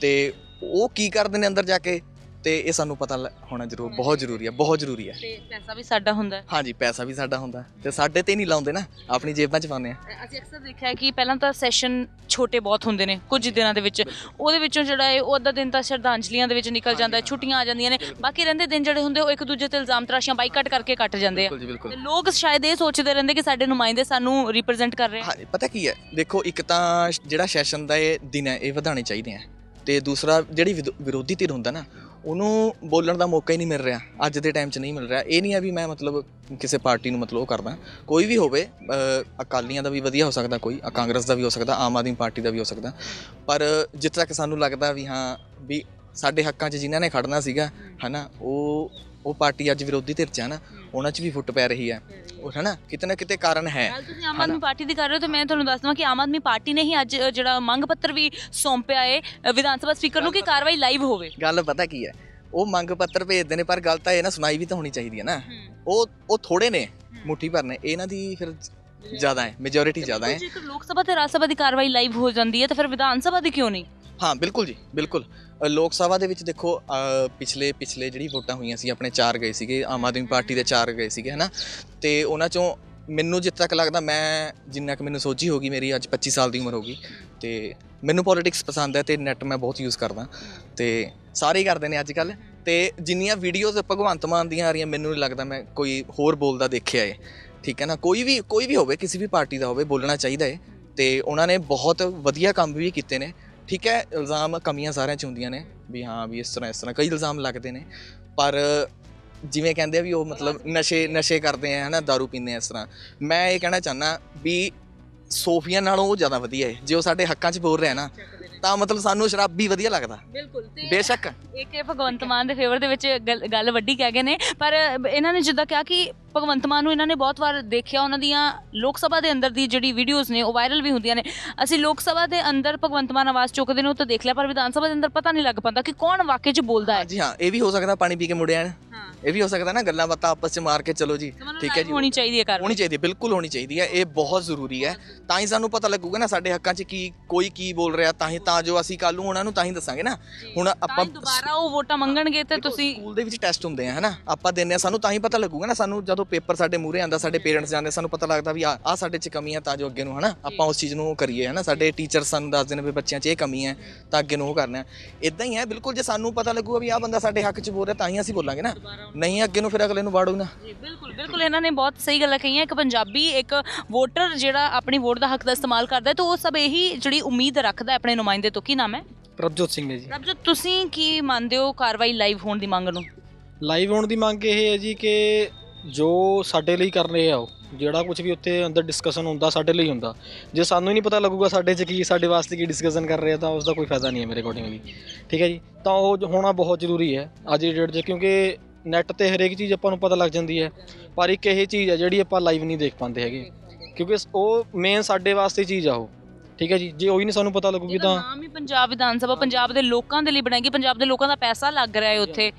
ਤੇ ਉਹ ਕੀ ਕਰਦੇ ਨੇ ਅੰਦਰ ਜਾ ਕੇ? ਤੇ ਇਹ ਸਾਨੂੰ ਪਤਾ ਲ- ਹੋਣਾ ਜ਼ਰੂਰ ਬਹੁਤ ਜ਼ਰੂਰੀ ਹੈ। ਬਹੁਤ ਜ਼ਰੂਰੀ ਹੈ। ਤੇ ਪੈਸਾ ਵੀ ਸਾਡਾ ਹੁੰਦਾ ਹੈ। ਹਾਂਜੀ ਪੈਸਾ ਵੀ ਸਾਡਾ ਹੁੰਦਾ ਤੇ ਸਾਡੇ ਤੇ ਨਹੀਂ ਲਾਉਂਦੇ ਨਾ ਆਪਣੀ ਜੇਬਾਂ 'ਚ ਪਾਉਂਦੇ ਆ। ਅਸੀਂ ਅਕਸਰ ਦੇਖਿਆ ਹੈ ਕਿ ਪਹਿਲਾਂ ਤਾਂ ਸੈਸ਼ਨ ਛੋਟੇ ਬਹੁਤ ਹੁੰਦੇ ਨੇ ਕੁਝ ਦਿਨਾਂ ਦੇ ਵਿੱਚ। ਉਹਦੇ ਵਿੱਚੋਂ ਜਿਹੜਾ ਹੈ ਉਹ ਅੱਧਾ ਦਿਨ ਤਾਂ ਸ਼ਰਧਾਂਜਲੀਆਂ ਦੇ ਵਿੱਚ ਨਿਕਲ ਜਾਂਦਾ ਹੈ ਛੁੱਟੀਆਂ ਆ ਜਾਂਦੀਆਂ ਨੇ। ਬਾਕੀ ਰਹਿੰਦੇ ਦਿਨ ਜਿਹੜੇ ਹੁੰਦੇ ਉਹ ਇੱਕ ਦੂਜੇ ਤੇ ਇਲਜ਼ਾਮ ਤਰਾਸ਼ੀਆਂ ਬਾਈਕਾਟ ਕਰਕੇ ਕੱਟ ਜਾਂਦੇ ਆ। ਬਿਲਕੁਲ ਜੀ ਬਿਲਕੁਲ। ਤੇ ਲੋਕ ਸ਼ਾਇਦ ਇਹ ਸੋਚਦੇ ਰਹਿੰਦੇ ਕਿ ਸਾਡੇ ਨੁਮਾਇੰਦੇ ਸਾਨੂੰ ਰਿਪਰੈਜ਼ੈਂਟ ਕਰ ਰਹੇ ਆ। ਹਾਂਜੀ ਪਤਾ ਕੀ ਹੈ? ਦੇਖੋ ਇੱਕ ਤਾਂ ਜਿਹੜਾ ਸੈਸ਼ਨ ਦਾ ਇਹ ਦਿਨ ਹੈ ਇਹ ਵਧਾਣੇ ਚਾਹੀਦੇ ਆ। ਤੇ ਦੂਸਰਾ ਜਿਹੜੀ ਵਿਦੋ- ਵਿਰੋਧੀ ਧਿਰ ਹੁੰਦਾ ਨਾ ਉਹਨੂੰ ਬੋਲਣ ਦਾ ਮੌਕਾ ਹੀ ਨਹੀਂ ਮਿਲ ਰਿਹਾ। ਅੱਜ ਦੇ ਟਾਈਮ 'ਚ ਨਹੀਂ ਮਿਲ ਰਿਹਾ। ਇਹ ਨਹੀਂ ਹੈ ਵੀ ਮੈਂ ਮਤਲਬ ਕਿਸੇ ਪਾਰਟੀ ਨੂੰ ਮਤਲਬ ਉਹ ਕਰਦਾ। ਕੋਈ ਵੀ ਹੋਵੇ ਅਕਾਲੀਆਂ ਦਾ ਵੀ ਵਧੀਆ ਹੋ ਸਕਦਾ ਕੋਈ ਕਾਂਗਰਸ ਦਾ ਵੀ ਹੋ ਸਕਦਾ, ਆਮ ਆਦਮੀ ਪਾਰਟੀ ਦਾ ਵੀ ਹੋ ਸਕਦਾ। ਪਰ ਜਿੱਥੇ ਤੱਕ ਸਾਨੂੰ ਲੱਗਦਾ ਵੀ ਹਾਂ, ਵੀ ਸਾਡੇ ਹੱਕਾਂ 'ਚ ਜਿਨ੍ਹਾਂ ਨੇ ਖੜਨਾ ਸੀਗਾ, ਹਨਾ, ਉਹ ਉਹ ਪਾਰਟੀ ਅੱਜ ਵਿਰੋਧੀ ਧਿਰ 'ਚ ਹੈ ਨਾ ਉਹਨਾਂ 'ਚ ਵੀ ਫੁੱਟ ਪੈ ਰਹੀ ਹੈ। ਉਹ ਕਿਤੇ ਨਾ ਕਿਤੇ ਕਾਰਨ ਹੈ। ਗੱਲ ਤੁਸੀਂ ਆਮ ਆਦਮੀ ਪਾਰਟੀ ਦੀ ਕਰ ਰਹੇ ਹੋ ਤੇ ਮੈਂ ਤੁਹਾਨੂੰ ਦੱਸ ਦਵਾਂ ਕਿ ਆਮ ਆਦਮੀ ਪਾਰਟੀ ਨੇ ਹੀ ਅੱਜ ਜਿਹੜਾ ਮੰਗ ਪੱਤਰ ਵੀ ਸੌਂਪਿਆ ਹੈ ਅ, ਵਿਧਾਨ ਸਭਾ ਸਪੀਕਰ ਨੂੰ ਕਿ ਕਾਰਵਾਈ ਲਾਈਵ ਹੋਵੇ। ਗੱਲ ਪਤਾ ਕੀ ਹੈ ਉਹ ਮੰਗ ਪੱਤਰ ਭੇਜਦੇ ਨੇ ਪਰ ਗੱਲ ਤਾਂ ਇਹ ਨਾ ਸੁਣਾਈ ਵੀ ਤਾਂ ਹੋਣੀ ਚਾਹੀਦੀ ਹੈ ਨਾ। ਉਹ ਉਹ ਥੋੜੇ ਨੇ ਮੁੱਠੀ ਭਰ ਨੇ ਇਹਨਾਂ ਦੀ ਫਿਰ ਜ਼ਿਆਦਾ ਹੈ ਮੈਜੋਰਿਟੀ ਜ਼ਿਆਦਾ ਹੈ। ਜੇਕਰ ਲੋਕ ਸਭਾ ਤੇ ਰਾਜ ਸਭਾ ਦੀ ਕਾਰਵਾਈ ਲਾਈਵ ਹੋ ਜਾਂਦੀ ਹੈ ਤਾਂ ਫਿਰ ਵਿਧਾਨ ਸਭਾ ਦੀ ਕਿਉਂ ਨਹੀਂ? ਹਾਂ, ਬਿਲਕੁਲ ਜੀ, ਬਿਲਕੁਲ। ਲੋਕ ਸਭਾ ਦੇ ਵਿੱਚ ਦੇਖੋ ਪਿਛਲੇ ਪਿਛਲੇ ਜਿਹੜੀ ਵੋਟਾਂ ਹੋਈਆਂ ਸੀ, ਆਪਣੇ ਚਾਰ ਗਏ ਸੀਗੇ, ਆਮ ਆਦਮੀ ਪਾਰਟੀ ਦੇ ਚਾਰ ਗਏ ਸੀਗੇ, ਹਨਾ? ਤੇ ਉਹਨਾਂ ਚੋਂ ਮੈਨੂੰ ਜਿੱਥੇ ਤੱਕ ਲੱਗਦਾ, ਮੈਂ ਜਿੰਨਾ ਕਿ ਮੈਨੂੰ ਸੋਝੀ ਹੋਗੀ, ਮੇਰੀ ਅੱਜ 25 ਸਾਲ ਦੀ ਉਮਰ ਹੋਗੀ, ਤੇ ਮੈਨੂੰ ਪੋਲਿਟਿਕਸ ਪਸੰਦ ਹੈ ਤੇ ਨੈਟ ਮੈਂ ਬਹੁਤ ਯੂਜ਼ ਕਰਦਾ। ਤੇ ਸਾਰੇ ਹੀ ਕਰਦੇ ਨੇ ਅੱਜ ਕੱਲ ਤੇ ਜਿੰਨੀਆਂ ਵੀਡੀਓਜ਼ ਭਗਵੰਤ ਮਾਨ ਦੀਆਂ ਆ ਰਹੀਆਂ, ਮੈਨੂੰ ਨਹੀਂ ਲੱਗਦਾ ਮੈਂ ਕੋਈ ਹੋਰ ਬੋਲਦਾ ਦੇਖਿਆ ਏ। ਠੀਕ ਹੈ ਨਾ? ਕੋਈ ਵੀ ਕੋਈ ਵੀ ਹੋਵੇ, ਕਿਸੇ ਵੀ ਪਾਰਟੀ ਦਾ ਹੋਵੇ, ਬੋਲਣਾ ਚਾਹੀਦਾ ਏ। ਤੇ ਉਹਨਾਂ ਨੇ ਬਹੁਤ ਵਧੀਆ ਕੰਮ ਵੀ ਕੀਤੇ ਨੇ। ਠੀਕ ਹੈ ਇਲਜ਼ਾਮ ਕਮੀਆਂ ਸਾਰਿਆਂ 'ਚ ਹੁੰਦੀਆਂ ਨੇ ਵੀ ਹਾਂ ਵੀ ਇਸ ਤਰ੍ਹਾਂ ਇਸ ਤਰ੍ਹਾਂ। ਕਈ ਇਲਜ਼ਾਮ ਲੱਗਦੇ ਨੇ ਪਰ ਜਿਵੇਂ ਕਹਿੰਦੇ ਆ ਵੀ ਉਹ ਮਤਲਬ ਨਸ਼ੇ ਨਸ਼ੇ ਕਰਦੇ ਆ ਹਨਾ दारू ਪੀਂਦੇ ਆ ਇਸ ਤਰ੍ਹਾਂ। ਮੈਂ ਇਹ ਕਹਿਣਾ ਚਾਹਨਾ ਵੀ ਸੋਫੀਆ ਨਾਲੋਂ ਉਹ ਜ਼ਿਆਦਾ ਵਧੀਆ ਹੈ ਜੇ ਉਹ ਸਾਡੇ ਹੱਕਾਂ 'ਚ ਬੋਲ ਰਿਹਾ ਨਾ ਤਾਂ ਮਤਲਬ ਸਾਨੂੰ ਸ਼ਰਾਬੀ ਵਧੀਆ ਲੱਗਦਾ। ਬਿਲਕੁਲ ਤੇ ਬੇਸ਼ੱਕ। ਇਹ ਭਗਵੰਤ ਮਾਨ ਦੇ ਫੇਵਰ ਦੇ ਵਿੱਚ ਗੱਲ- ਗੱਲ ਵੱਡੀ ਕਹਿ ਗਏ ਨੇ ਪਰ ਇਹਨਾਂ ਨੇ ਜਿੱਦਾਂ ਕਿਹਾ ਕਿ ਭਗਵੰਤ ਮਾਨ ਨੂੰ ਇਹਨਾਂ ਨੇ ਬਹੁਤ ਵਾਰ ਦੇਖਿਆ ਉਹਨਾਂ ਦੀਆਂ ਲੋਕ ਸਭਾ ਦੇ ਅੰਦਰ ਦੀ ਜਿਹੜੀ ਵੀਡੀਓਜ਼ ਨੇ ਉਹ ਵਾਇਰਲ ਵੀ ਹੁੰਦੀਆਂ ਨੇ। ਅਸੀਂ ਲੋਕ ਸਭਾ ਦੇ ਅੰਦਰ ਭਗਵੰਤ ਮਾਨ ਆਵਾਜ਼ ਚੁੱਕਦੇ ਨੇ ਉਹ ਤਾਂ ਦੇਖ ਲਿਆ ਪਰ ਵਿਧਾਨ ਸਭਾ ਦੇ ਅੰਦਰ ਪਤਾ ਨਹੀਂ ਲੱਗ ਪਾਉਂਦਾ ਕਿ ਕੌਣ ਵਾਕਈ 'ਚ ਬੋਲਦਾ ਹੈ। ਜੀ ਹਾਂ ਇਹ ਵੀ ਹੋ ਸਕਦਾ ਪਾਣੀ ਪੀ ਕੇ ਮੁੜਿਆ ਇਹ ਵੀ ਹੋ ਸਕਦਾ ਨਾ ਗੱਲਾਂ ਬਾਤਾਂ ਆਪਸ 'ਚ ਮਾਰ ਕੇ ਚਲੋ ਜੀ। ਠੀਕ ਹੈ ਜੀ। ਹੋਣੀ ਚਾਹੀਦੀ ਹੈ ਕਾਰਵਾਈ ਹੋਣੀ ਚਾਹੀਦੀ ਹੈ ਬਿਲਕੁਲ ਹੋਣੀ ਚਾਹੀਦੀ ਹੈ। ਇਹ ਬਹੁਤ ਜ਼ਰੂਰੀ ਹੈ। ਤਾਂ ਹੀ ਸਾਨੂੰ ਪਤਾ ਲੱਗੂਗਾ ਨਾ ਸਾਡੇ ਹੱਕਾਂ 'ਚ ਕੀ ਕੋਈ ਕੀ ਬੋਲ ਰਿਹਾ ਤਾਂ ਹੀ ਤਾਂ ਜੋ ਅਸੀਂ ਕੱਲ ਨੂੰ ਉਹਨਾਂ ਨੂੰ ਤਾਂ ਹੀ ਦੱਸਾਂਗੇ ਨਾ। ਹੁਣ ਆਪਾਂ ਦੁਬਾਰਾ ਉਹ ਵੋਟਾਂ ਮੰਗਣਗੇ ਤੇ ਤੁਸੀਂ ਸਕੂਲ ਦੇ ਵਿੱਚ ਟੈਸਟ ਹੁੰਦੇ ਆ ਹਨਾ? ਆਪਾਂ ਦਿੰਨੇ ਆ ਸਾਨੂੰ ਤਾਂ ਹੀ ਪਤਾ ਲੱਗੂਗਾ ਨਾ। ਸਾਨੂੰ ਜਦੋਂ ਪੇਪਰ ਸਾਡੇ ਮੂਹਰੇ ਆਂਦਾ ਸਾਡੇ ਪੇਰੈਂਟਸ ਜਾਂਦੇ ਸਾਨੂੰ ਪਤਾ ਲੱਗਦਾ ਵੀ ਆ ਆ ਸਾਡੇ 'ਚ ਕਮੀ ਹੈ ਤਾਂ ਜੋ ਅੱਗੇ ਨੂੰ ਹਨਾ? ਆਪਾਂ ਉਸ ਚੀਜ਼ ਨੂੰ ਕਰੀਏ ਹਨਾ? ਸਾਡੇ ਟੀਚਰ ਸਾਨੂੰ ਦੱਸਦੇ ਨੇ ਵੀ ਬੱਚਿਆਂ 'ਚ ਇਹ ਕਮੀ ਹੈ ਤਾਂ ਅੱਗੇ ਨੂੰ ਉਹ ਕਰਨਾ ਇਦਾਂ ਹੀ ਹੈ ਬਿਲਕੁਲ ਜੇ ਸਾਨੂੰ ਪਤਾ ਲੱਗੂਗਾ ਵੀ ਆ ਬੰਦਾ ਸਾਡੇ ਹੱਕ 'ਚ ਬੋਲ ਰਿਹਾ ਤਾਂ ਹੀ ਅਸੀਂ ਬੋਲਾਂਗੇ ਨਾ। ਨਹੀਂ ਅੱਗੇ ਨੂੰ ਫਿਰ ਅਗਲੇ ਨੂੰ ਵਾੜੂ ਨਾ। ਜੀ ਬਿਲਕੁਲ ਬਿਲਕੁਲ ਇਹਨਾਂ ਨੇ ਬਹੁਤ ਸਹੀ ਗੱਲਾਂ ਕਹੀਆਂ ਇੱਕ ਪੰਜਾਬੀ ਇੱਕ ਵੋਟਰ ਜਿਹੜਾ ਆਪਣੀ ਵੋਟ ਦਾ ਹੱਕ ਦਾ ਇਸਤੇਮਾਲ ਕਰਦਾ ਹੈ ਤਾਂ ਉਹ ਸਭ ਇਹੀ ਜਿਹੜੀ ਉਮੀਦ ਰੱਖਦਾ ਹੈ ਆਪਣੇ ਨੁਮਾਇੰਦੇ ਤੋਂ। ਕੀ ਨਾਮ ਹੈ? ਪ੍ਰਭਜੋਤ ਸਿੰਘ ਹੈ ਜੀ। ਰਬਜੋਤ ਤੁਸੀਂ ਕੀ ਮੰਨਦੇ ਹੋ ਕਾਰਵਾਈ ਲਾਈਵ ਹੋਣ ਦੀ ਮੰਗ ਨੂੰ? ਲਾਈਵ ਹੋਣ ਦੀ ਮੰਗ ਇਹ ਹੈ ਜੀ ਕਿ ਜੋ ਸਾਡੇ ਲਈ ਕਰ ਰਹੇ ਆ ਉਹ ਜਿਹੜਾ ਕੁਝ ਵੀ ਉੱਥੇ ਅੰਦਰ ਡਿਸਕਸ਼ਨ ਹੁੰਦਾ ਸਾਡੇ ਲਈ ਹੁੰਦਾ। ਜੇ ਸਾਨੂੰ ਹੀ ਨਹੀਂ ਪਤਾ ਲੱਗੂਗਾ ਸਾਡੇ 'ਚ ਕੀ ਸਾਡੇ ਵਾਸਤੇ ਕੀ ਡਿਸਕਸ਼ਨ ਕਰ ਰਹੇ ਆ ਤਾਂ ਉਸ ਦਾ ਕੋਈ ਫਾਇਦਾ ਨਹੀਂ ਹੈ ਮੇਰੇ ਅਕੋਰਡਿੰਗਲੀ ਠੀਕ ਹੈ ਜੀ? ਤਾਂ ਉਹ ਹੋਣਾ ਬਹੁਤ ਜ਼ਰੂਰੀ ਹੈ ਅੱਜ ਦੀ ਡੇਟ 'ਚ ਕਿਉਂਕਿ ਨੈੱਟ ਤੇ ਹਰੇਕ ਚੀਜ਼ ਆਪਾਂ ਨੂੰ ਪਤਾ ਲੱਗ ਜਾਂਦੀ ਹੈ ਪਰ ਇੱਕ ਇਹ ਚੀਜ਼ ਹੈ ਜਿਹੜੀ ਆਪਾਂ ਲਾਈਵ ਨਹੀਂ ਦੇਖ ਪਾਉਂਦੇ ਹੈਗੇ। ਕਿਉਂਕਿ ਉਹ ਮੇਨ ਸਾਡੇ ਵਾਸਤੇ ਚੀਜ਼ ਆ ਉਹ। ਠੀਕ ਹੈ ਜੀ ਜੇ ਉਹੀ ਨਹੀਂ ਸਾਨੂੰ ਪਤਾ ਲੱਗੂਗੀ ਤਾਂ ਨਾਮ ਹੀ ਪੰਜਾਬ ਵਿਧਾਨ ਸਭਾ ਪੰਜਾਬ ਦੇ ਲੋਕਾਂ ਦੇ ਲਈ ਬਣਾਏਗੀ ਪੰਜਾਬ ਦੇ ਲੋਕਾਂ ਦਾ ਪੈਸਾ ਲੱਗ ਰਿਹਾ ਹੈ ਉੱਥੇ।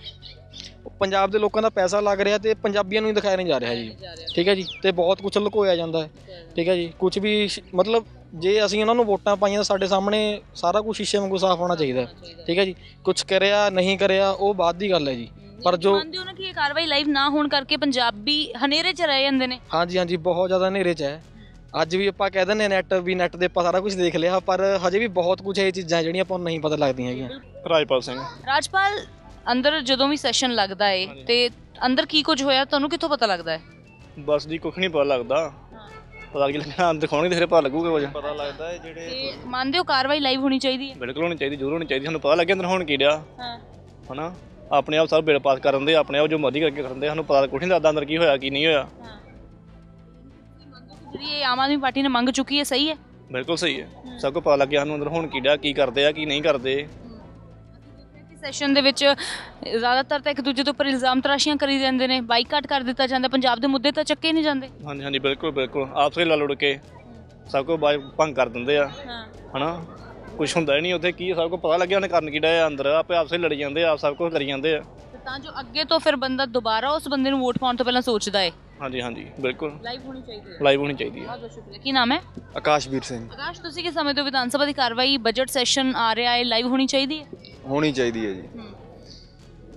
ਪੰਜਾਬ ਦੇ ਲੋਕਾਂ ਦਾ ਪੈਸਾ ਲੱਗ ਰਿਹਾ ਤੇ ਪੰਜਾਬੀਆਂ ਨੂੰ ਹੀ ਦਿਖਾਇਆ ਨਹੀਂ ਜਾ ਰਿਹਾ ਜੀ। ਠੀਕ ਹੈ ਜੀ ਤੇ ਬਹੁਤ ਕੁਝ ਲੁਕੋਇਆ ਜਾਂਦਾ ਹੈ। ਠੀਕ ਹੈ ਜੀ ਕੁਝ ਵੀ ਮਤਲਬ ਜੇ ਅਸੀਂ ਉਹਨਾਂ ਨੂੰ ਵੋਟਾਂ ਪਾਈਆਂ ਤਾਂ ਸਾਡੇ ਸਾਹਮਣੇ ਸਾਰਾ ਕੁਝ ਸ਼ੀਸ਼ੇ ਵਾਂਗੂ ਸਾਫ਼ ਹੋਣਾ ਚਾਹੀਦਾ। ਠੀਕ ਹੈ ਜੀ ਕੁਝ ਕਰਿਆ ਨਹੀਂ ਕਰਿਆ ਉਹ ਬਾਅਦ ਦੀ ਗੱਲ ਹੈ ਜੀ। ਪਰ ਜੋ ਮੰਨਦੇ ਹੋ ਨਾ ਕਿ ਇਹ ਕਾਰਵਾਈ ਲਾਈਵ ਨਾ ਹੋਣ ਕਰਕੇ ਪੰਜਾਬੀ ਹਨੇਰੇ 'ਚ ਰਹਿ ਜਾਂਦੇ ਨੇ। ਹਾਂਜੀ ਹਾਂਜੀ ਬਹੁਤ ਜ਼ਿਆਦਾ ਹਨੇਰੇ 'ਚ ਹੈ। ਅੱਜ ਵੀ ਆਪਾਂ ਕਹਿ ਦਿੰਦੇ ਨੈਟ ਵੀ ਨੈਟ ਦੇ ਆਪਾਂ ਸਾਰਾ ਕੁਝ ਦੇਖ ਲਿਆ ਪਰ ਹਜੇ ਵੀ ਬਹੁਤ ਕੁਝ ਇਹ ਚੀਜ਼ਾਂ ਜਿਹੜੀਆਂ ਆਪਾਂ ਨੂੰ ਨਹੀਂ ਪਤਾ ਲੱਗਦੀਆਂ ਹੈਗੀਆਂ। ਰਾਜਪਾਲ ਸਿੰਘ। ਰਾਜਪਾਲ ਅੰਦਰ ਜਦੋਂ ਵੀ ਸੈਸ਼ਨ ਲੱਗਦਾ ਏ ਤੇ ਅੰਦਰ ਕੀ ਕੁਝ ਹੋਇਆ ਤੁਹਾਨੂੰ ਕਿੱਥੋਂ ਪਤਾ ਲੱਗਦਾ ਹੈ ਬਸ ਜੀ ਕੁਝ ਨਹੀਂ ਪਤਾ ਲੱਗਦਾ। ਪਤਾ ਕੀ ਲੱਗਣਾ ਦਿਖਾਉਣਗੇ ਤੇ ਫਿਰ ਪਤਾ ਲੱਗੂਗਾ ਕੁਝ ਪਤਾ ਲੱਗਦਾ ਹੈ ਜਿਹੜੇ ਤੇ ਮੰਨਦੇ ਹੋ ਕਾਰਵਾਈ ਲਾਈਵ ਹੋਣੀ ਚਾਹੀਦੀ ਹੈ ਬਿਲਕੁਲ ਹੋਣੀ ਚਾਹੀਦੀ ਜ਼ਰੂਰ ਹੋਣੀ ਚਾਹੀਦੀ। ਸਾਨੂੰ ਪਤਾ ਲੱਗੇ ਅੰਦਰ ਹੋਣ ਕੀ ਡਿਆ ਹਾਂ। ਹਨਾ? ਆਪਣੇ ਆਪ ਸਾਰਾ ਬਿਲ ਪਾਸ ਕਰਨ ਦੇ ਆਪਣੇ ਆਪ ਜੋ ਮਰਜ਼ੀ ਕਰਕੇ ਕਰਨ ਦੇ ਸਾਨੂੰ ਪਤਾ ਕੁਝ ਨਹੀਂ ਲੱਗਦਾ ਅੰਦਰ ਕੀ ਹੋਇਆ ਕੀ ਨਹੀਂ ਹੋਇਆ। ਹਾਂ ਜਿਹੜੀ ਇਹ ਆਮ ਆਦਮੀ ਪਾਰਟੀ ਨੇ ਮੰਗ ਚੁੱਕੀ ਹੈ ਸਹੀ ਹੈ? ਬਿਲਕੁਲ ਸਹੀ ਹੈ। ਸਭ ਕੁਝ ਪਤਾ ਲੱਗਿਆ ਸਾਨੂੰ ਅੰਦਰ ਹੋਣ ਕੀ ਡਿਆ ਕੀ ਕਰਦੇ ਆ ਕੀ ਨਹੀਂ ਕਰਦੇ। ਸੈਸ਼ਨ ਦੇ ਵਿੱਚ ਜ਼ਿਆਦਾਤਰ ਤਾਂ ਇੱਕ ਦੂਜੇ ਦੇ ਉੱਪਰ ਇਲਜ਼ਾਮ ਤਰਾਸ਼ੀਆਂ ਕਰੀ ਜਾਂਦੇ ਨੇ ਬਾਈਕਾਟ ਕਰ ਦਿੱਤਾ ਜਾਂਦਾ ਪੰਜਾਬ ਦੇ ਮੁੱਦੇ ਤਾਂ ਚੱਕੇ ਨਹੀਂ ਜਾਂਦੇ। ਹਾਂਜੀ ਹਾਂਜੀ ਬਿਲਕੁਲ ਬਿਲਕੁਲ ਆਪਸ ਲੜ ਉੜ ਕੇ ਸਭ ਕੁਝ ਭੰਗ ਕਰ ਦਿੰਦੇ ਆ। ਹਾਂ। ਹਨਾ? ਕੁਝ ਹੁੰਦਾ ਹੀ ਨਹੀਂ ਉੱਥੇ ਕੀ ਸਭ ਕੁਝ ਪਤਾ ਲੱਗਿਆ ਉਹਨੇ ਕਰਨ ਕੀ ਡਿਆ ਅੰਦਰ ਆਪੇ ਆਪਸ ਲੜੀ ਜਾਂਦੇ ਆ ਆਪ ਸਭ ਕੁਝ ਕਰੀ ਜਾਂਦੇ ਆ। ਤੇ ਤਾਂ ਜੋ ਅੱਗੇ ਤੋਂ ਫਿਰ ਬੰਦਾ ਦੁਬਾਰਾ ਉਸ ਬੰਦੇ ਨੂੰ ਵੋਟ ਪਾਉਣ ਤੋਂ ਪਹਿਲਾਂ ਸੋਚਦਾ ਹੈ ਹਾਂਜੀ ਹਾਂਜੀ ਬਿਲਕੁਲ। ਲਾਈਵ ਹੋਣੀ ਚਾਹੀਦੀ ਹੈ ਲਾਈਵ ਹੋਣੀ ਚਾਹੀਦੀ ਹੈ ਬਹੁਤ ਬਹੁਤ ਸ਼ੁਕਰੀਆ। ਕੀ ਨਾਮ ਹੈ? ਆਕਾਸ਼ਵੀਰ ਸਿੰਘ। ਆਕਾਸ਼ ਤੁਸੀਂ ਕੀ ਸਮਝਦੇ ਹੋ ਵਿਧਾਨ ਸਭਾ ਦੀ ਕਾਰਵਾਈ ਬਜਟ ਸੈਸ਼ਨ ਆ ਰਿਹਾ ਹੈ ਲਾਈਵ ਹੋਣੀ ਚਾਹੀਦੀ ਹੈ ਹੋਣੀ ਚਾਹੀਦੀ ਹੈ ਜੀ।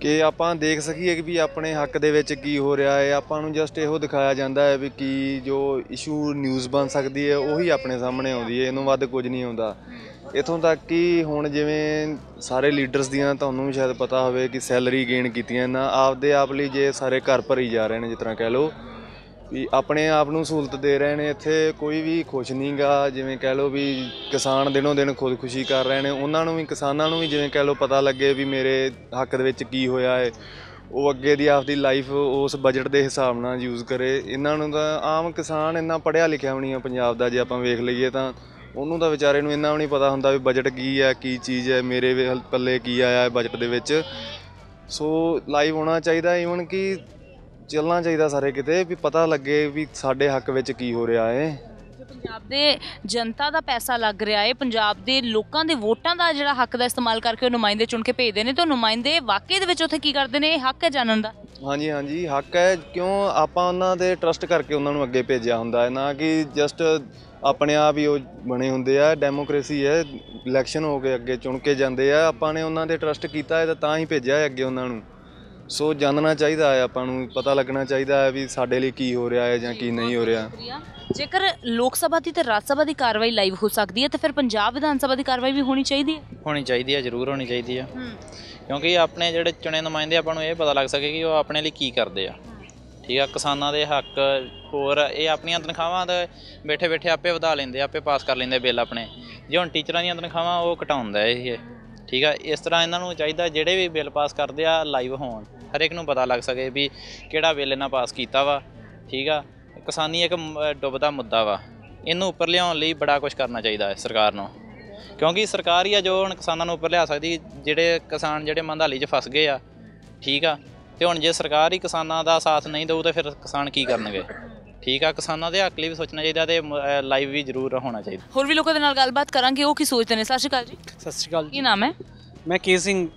ਕਿ ਆਪਾਂ ਦੇਖ ਸਕੀਏ ਕਿ ਵੀ ਆਪਣੇ ਹੱਕ ਦੇ ਵਿੱਚ ਕੀ ਹੋ ਰਿਹਾ ਹੈ। ਆਪਾਂ ਨੂੰ ਜਸਟ ਇਹੋ ਦਿਖਾਇਆ ਜਾਂਦਾ ਹੈ ਵੀ ਕੀ ਜੋ ਇਸ਼ੂ ਨਿਊਜ਼ ਬਣ ਸਕਦੀ ਹੈ, ਉਹੀ ਆਪਣੇ ਸਾਹਮਣੇ ਆਉਂਦੀ ਹੈ। ਇਹਨੂੰ ਵੱਧ ਕੁਝ ਨਹੀਂ ਆਉਂਦਾ ਇਥੋਂ ਤੱਕ ਕਿ ਹੁਣ ਜਿਵੇਂ ਸਾਰੇ ਲੀਡਰਸ ਦੀਆਂ ਤੁਹਾਨੂੰ ਵੀ ਸ਼ਾਇਦ ਪਤਾ ਹੋਵੇ ਕਿ ਸੈਲਰੀ ਗੇਨ ਕੀਤੀਆਂ ਨਾ ਆਪਦੇ ਆਪ ਲਈ ਜੇ ਸਾਰੇ ਘਰ ਭਰੀ ਜਾ ਰਹੇ ਨੇ, ਜਿਸ ਤਰ੍ਹਾਂ ਕਹਿ ਲਓ। ਵੀ ਆਪਣੇ ਆਪ ਨੂੰ ਸਹੂਲਤ ਦੇ ਰਹੇ ਨੇ, ਇੱਥੇ ਕੋਈ ਵੀ ਖੁਸ਼ ਨਹੀਂਗਾ ਜਿਵੇਂ ਕਹਿ ਲਓ ਵੀ ਕਿਸਾਨ ਦਿਨੋਂ ਦਿਨ ਖੁਦਕੁਸ਼ੀ ਕਰ ਰਹੇ ਨੇ, ਉਹਨਾਂ ਨੂੰ ਵੀ, ਕਿਸਾਨਾਂ ਨੂੰ ਵੀ ਜਿਵੇਂ ਕਹਿ ਲਓ ਪਤਾ ਲੱਗੇ ਵੀ ਮੇਰੇ ਹੱਕ ਦੇ ਵਿੱਚ ਕੀ ਹੋਇਆ ਹੈ ਉਹ ਅੱਗੇ ਦੀ ਆਪਦੀ ਲਾਈਫ ਉਸ ਬਜਟ ਦੇ ਹਿਸਾਬ ਨਾਲ ਯੂਜ਼ ਕਰੇ, ਇਹਨਾਂ ਨੂੰ ਤਾਂ ਆਮ ਕਿਸਾਨ ਇੰਨਾ ਪੜ੍ਹਿਆ ਲਿਖਿਆ ਵੀ ਨਹੀਂ ਆ ਪੰਜਾਬ ਦਾ, ਜੇ ਆਪਾਂ ਵੇਖ ਲਈਏ ਤਾਂ, ਉਹਨੂੰ ਤਾਂ ਵਿਚਾਰੇ ਨੂੰ ਇੰਨਾ ਵੀ ਨਹੀਂ ਪਤਾ ਹੁੰਦਾ ਵੀ ਬਜਟ ਕੀ ਹੈ ਕੀ ਚੀਜ਼ ਹੈ ਮੇਰੇ ਵੇ- ਪੱਲੇ ਕੀ ਆਇਆ ਹੈ ਬਜਟ ਦੇ ਵਿੱਚ, ਸੋ ਲਾਈਵ ਹੋਣਾ ਚਾਹੀਦਾ ਈਵਨ ਕਿ ਚੱਲਣਾ ਚਾਹੀਦਾ ਸਾਰੇ ਕਿਤੇ ਵੀ ਪਤਾ ਲੱਗੇ ਵੀ ਸਾਡੇ ਹੱਕ ਵਿੱਚ ਕੀ ਹੋ ਰਿਹਾ ਹੈ ਪੰਜਾਬ ਦੇ ਜਨਤਾ ਦਾ ਪੈਸਾ ਲੱਗ ਰਿਹਾ ਹੈ ਪੰਜਾਬ ਦੇ ਲੋਕਾਂ ਦੇ ਵੋਟਾਂ ਦਾ ਜਿਹੜਾ ਹੱਕ ਦਾ ਇਸਤੇਮਾਲ ਕਰਕੇ ਉਹ ਨੁਮਾਇੰਦੇ ਚੁਣ ਕੇ ਭੇਜਦੇ ਨੇ ਤੇ ਉਹ ਨੁਮਾਇੰਦੇ ਵਾਕਈ ਦੇ ਵਿੱਚ ਉੱਥੇ ਕੀ ਕਰਦੇ ਨੇ? ਇਹ ਹੱਕ ਹੈ ਜਾਣਨ ਦਾ? ਹਾਂਜੀ ਹਾਂਜੀ ਹੱਕ ਹੈ। ਕਿਉਂ ਆਪਾਂ ਉਹਨਾਂ ਦੇ ਟਰਸਟ ਕਰਕੇ ਉਹਨਾਂ ਨੂੰ ਅੱਗੇ ਭੇਜਿਆ ਹੁੰਦਾ ਹੈ ਨਾ ਕਿ ਜਸਟ ਆਪਣੇ ਆਪ ਹੀ ਉਹ ਬਣੇ ਹੁੰਦੇ ਆ ਡੈਮੋਕ੍ਰੇਸੀ ਹੈ ਇਲੈਕਸ਼ਨ ਹੋ ਕੇ ਅੱਗੇ ਚੁਣ ਕੇ ਜਾਂਦੇ ਆ। ਆਪਾਂ ਨੇ ਉਹਨਾਂ ਦੇ ਟਰਸਟ ਕੀਤਾ ਹੈ ਤਾਂ ਤਾਂ ਹੀ ਭੇਜਿਆ ਹੈ ਅੱਗੇ ਉਹਨਾਂ ਨੂੰ। ਸੋ ਜਾਣਨਾ ਚਾਹੀਦਾ ਹੈ ਆਪਾਂ ਨੂੰ ਪਤਾ ਲੱਗਣਾ ਚਾਹੀਦਾ ਹੈ ਵੀ ਸਾਡੇ ਲਈ ਕੀ ਹੋ ਰਿਹਾ ਹੈ ਜਾਂ ਕੀ ਨਹੀਂ ਹੋ ਰਿਹਾ। ਜੇਕਰ ਲੋਕ ਸਭਾ ਦੀ ਤੇ ਰਾਜ ਸਭਾ ਦੀ ਕਾਰਵਾਈ ਲਾਈਵ ਹੋ ਸਕਦੀ ਹੈ ਤਾਂ ਫਿਰ ਪੰਜਾਬ ਵਿਧਾਨ ਸਭਾ ਦੀ ਕਾਰਵਾਈ ਵੀ ਹੋਣੀ ਚਾਹੀਦੀ ਹੈ? ਹੋਣੀ ਚਾਹੀਦੀ ਹੈ ਜ਼ਰੂਰ ਹੋਣੀ ਚਾਹੀਦੀ ਹੈ। ਕਿਉਂਕਿ ਆਪਣੇ ਜਿਹੜੇ ਚੁਣੇ ਨੁਮਾਇੰਦੇ ਆਪਾਂ ਨੂੰ ਇਹ ਪਤਾ ਲੱਗ ਸਕੇ ਕਿ ਉਹ ਆਪਣੇ ਲਈ ਕੀ ਕਰਦੇ ਆ। ਠੀਕ ਆ ਕਿਸਾਨਾਂ ਦੇ ਹੱਕ ਹੋਰ ਇਹ ਆਪਣੀਆਂ ਤਨਖਾਹਾਂ ਦਾ ਬੈਠੇ ਬੈਠੇ ਆਪੇ ਵਧਾ ਲੈਂਦੇ ਆਪੇ ਪਾਸ ਕਰ ਲੈਂਦੇ ਬਿੱਲ ਆਪਣੇ। ਜੇ ਹੁਣ ਟੀਚਰਾਂ ਦੀਆਂ ਤਨਖਾਹਾਂ ਉਹ ਘਟਾਉਂਦਾ ਇਹ। ਠੀਕ ਆ ਇਸ ਤਰ੍ਹਾਂ ਇਹਨਾਂ ਨੂੰ ਚਾਹੀਦਾ ਜਿਹੜੇ ਵੀ ਬਿੱਲ ਪਾਸ ਕਰਦੇ ਆ ਲਾਈਵ ਹੋਣ। ਹਰ ਇੱਕ ਨੂੰ ਪਤਾ ਲੱਗ ਸਕੇ ਵੀ ਕਿਹੜਾ ਬਿੱਲ ਇਹਨਾਂ ਪਾਸ ਕੀਤਾ ਵਾ ਠੀਕ ਆ? ਕਿਸਾਨੀ ਇੱਕ ਡੁੱਬਦਾ ਮੁੱਦਾ ਵਾ। ਇਹਨੂੰ ਉੱਪਰ ਲਿਆਉਣ ਲਈ ਬੜਾ ਕੁਝ ਕਰਨਾ ਚਾਹੀਦਾ ਹੈ ਸਰਕਾਰ ਨੂੰ। ਕਿਉਂਕਿ ਸਰਕਾਰ ਹੀ ਆ ਜੋ ਹੁਣ ਕਿਸਾਨਾਂ ਨੂੰ ਉੱਪਰ ਲਿਆ ਸਕਦੀ ਜਿਹੜੇ ਕਿਸਾਨ ਜਿਹੜੇ ਮੰਦਹਾਲੀ 'ਚ ਫਸ ਗਏ ਆ ਠੀਕ ਆ? ਤੇ ਹੁਣ ਜੇ ਸਰਕਾਰ ਹੀ ਕਿਸਾਨਾਂ ਦਾ ਸਾਥ ਨਹੀਂ ਦਊ ਤਾਂ ਫਿਰ ਕਿਸਾਨ ਕੀ ਕਰਨਗੇ? ਠੀਕ ਆ? ਕਿਸਾਨਾਂ ਦੇ ਹੱਕ ਲਈ ਵੀ ਸੋਚਣਾ ਚਾਹੀਦਾ ਤੇ ਲਾਈਵ ਵੀ ਜ਼ਰੂਰ ਹੋਣਾ ਚਾਹੀਦਾ। ਹੋਰ ਵੀ ਲੋਕਾਂ ਦੇ ਨਾਲ ਗੱਲਬਾਤ ਕਰਾਂਗੇ ਉਹ ਕੀ ਸੋਚਦੇ ਨੇ? ਸਤਿ ਸ਼੍ਰੀ ਅਕਾਲ ਜੀ। ਸਤਿ ਸ਼੍ਰੀ ਅਕਾਲ ਕੀ ਨਾਮ ਹੈ? ਮੈਂ ਕੇ ਸਿੰਘ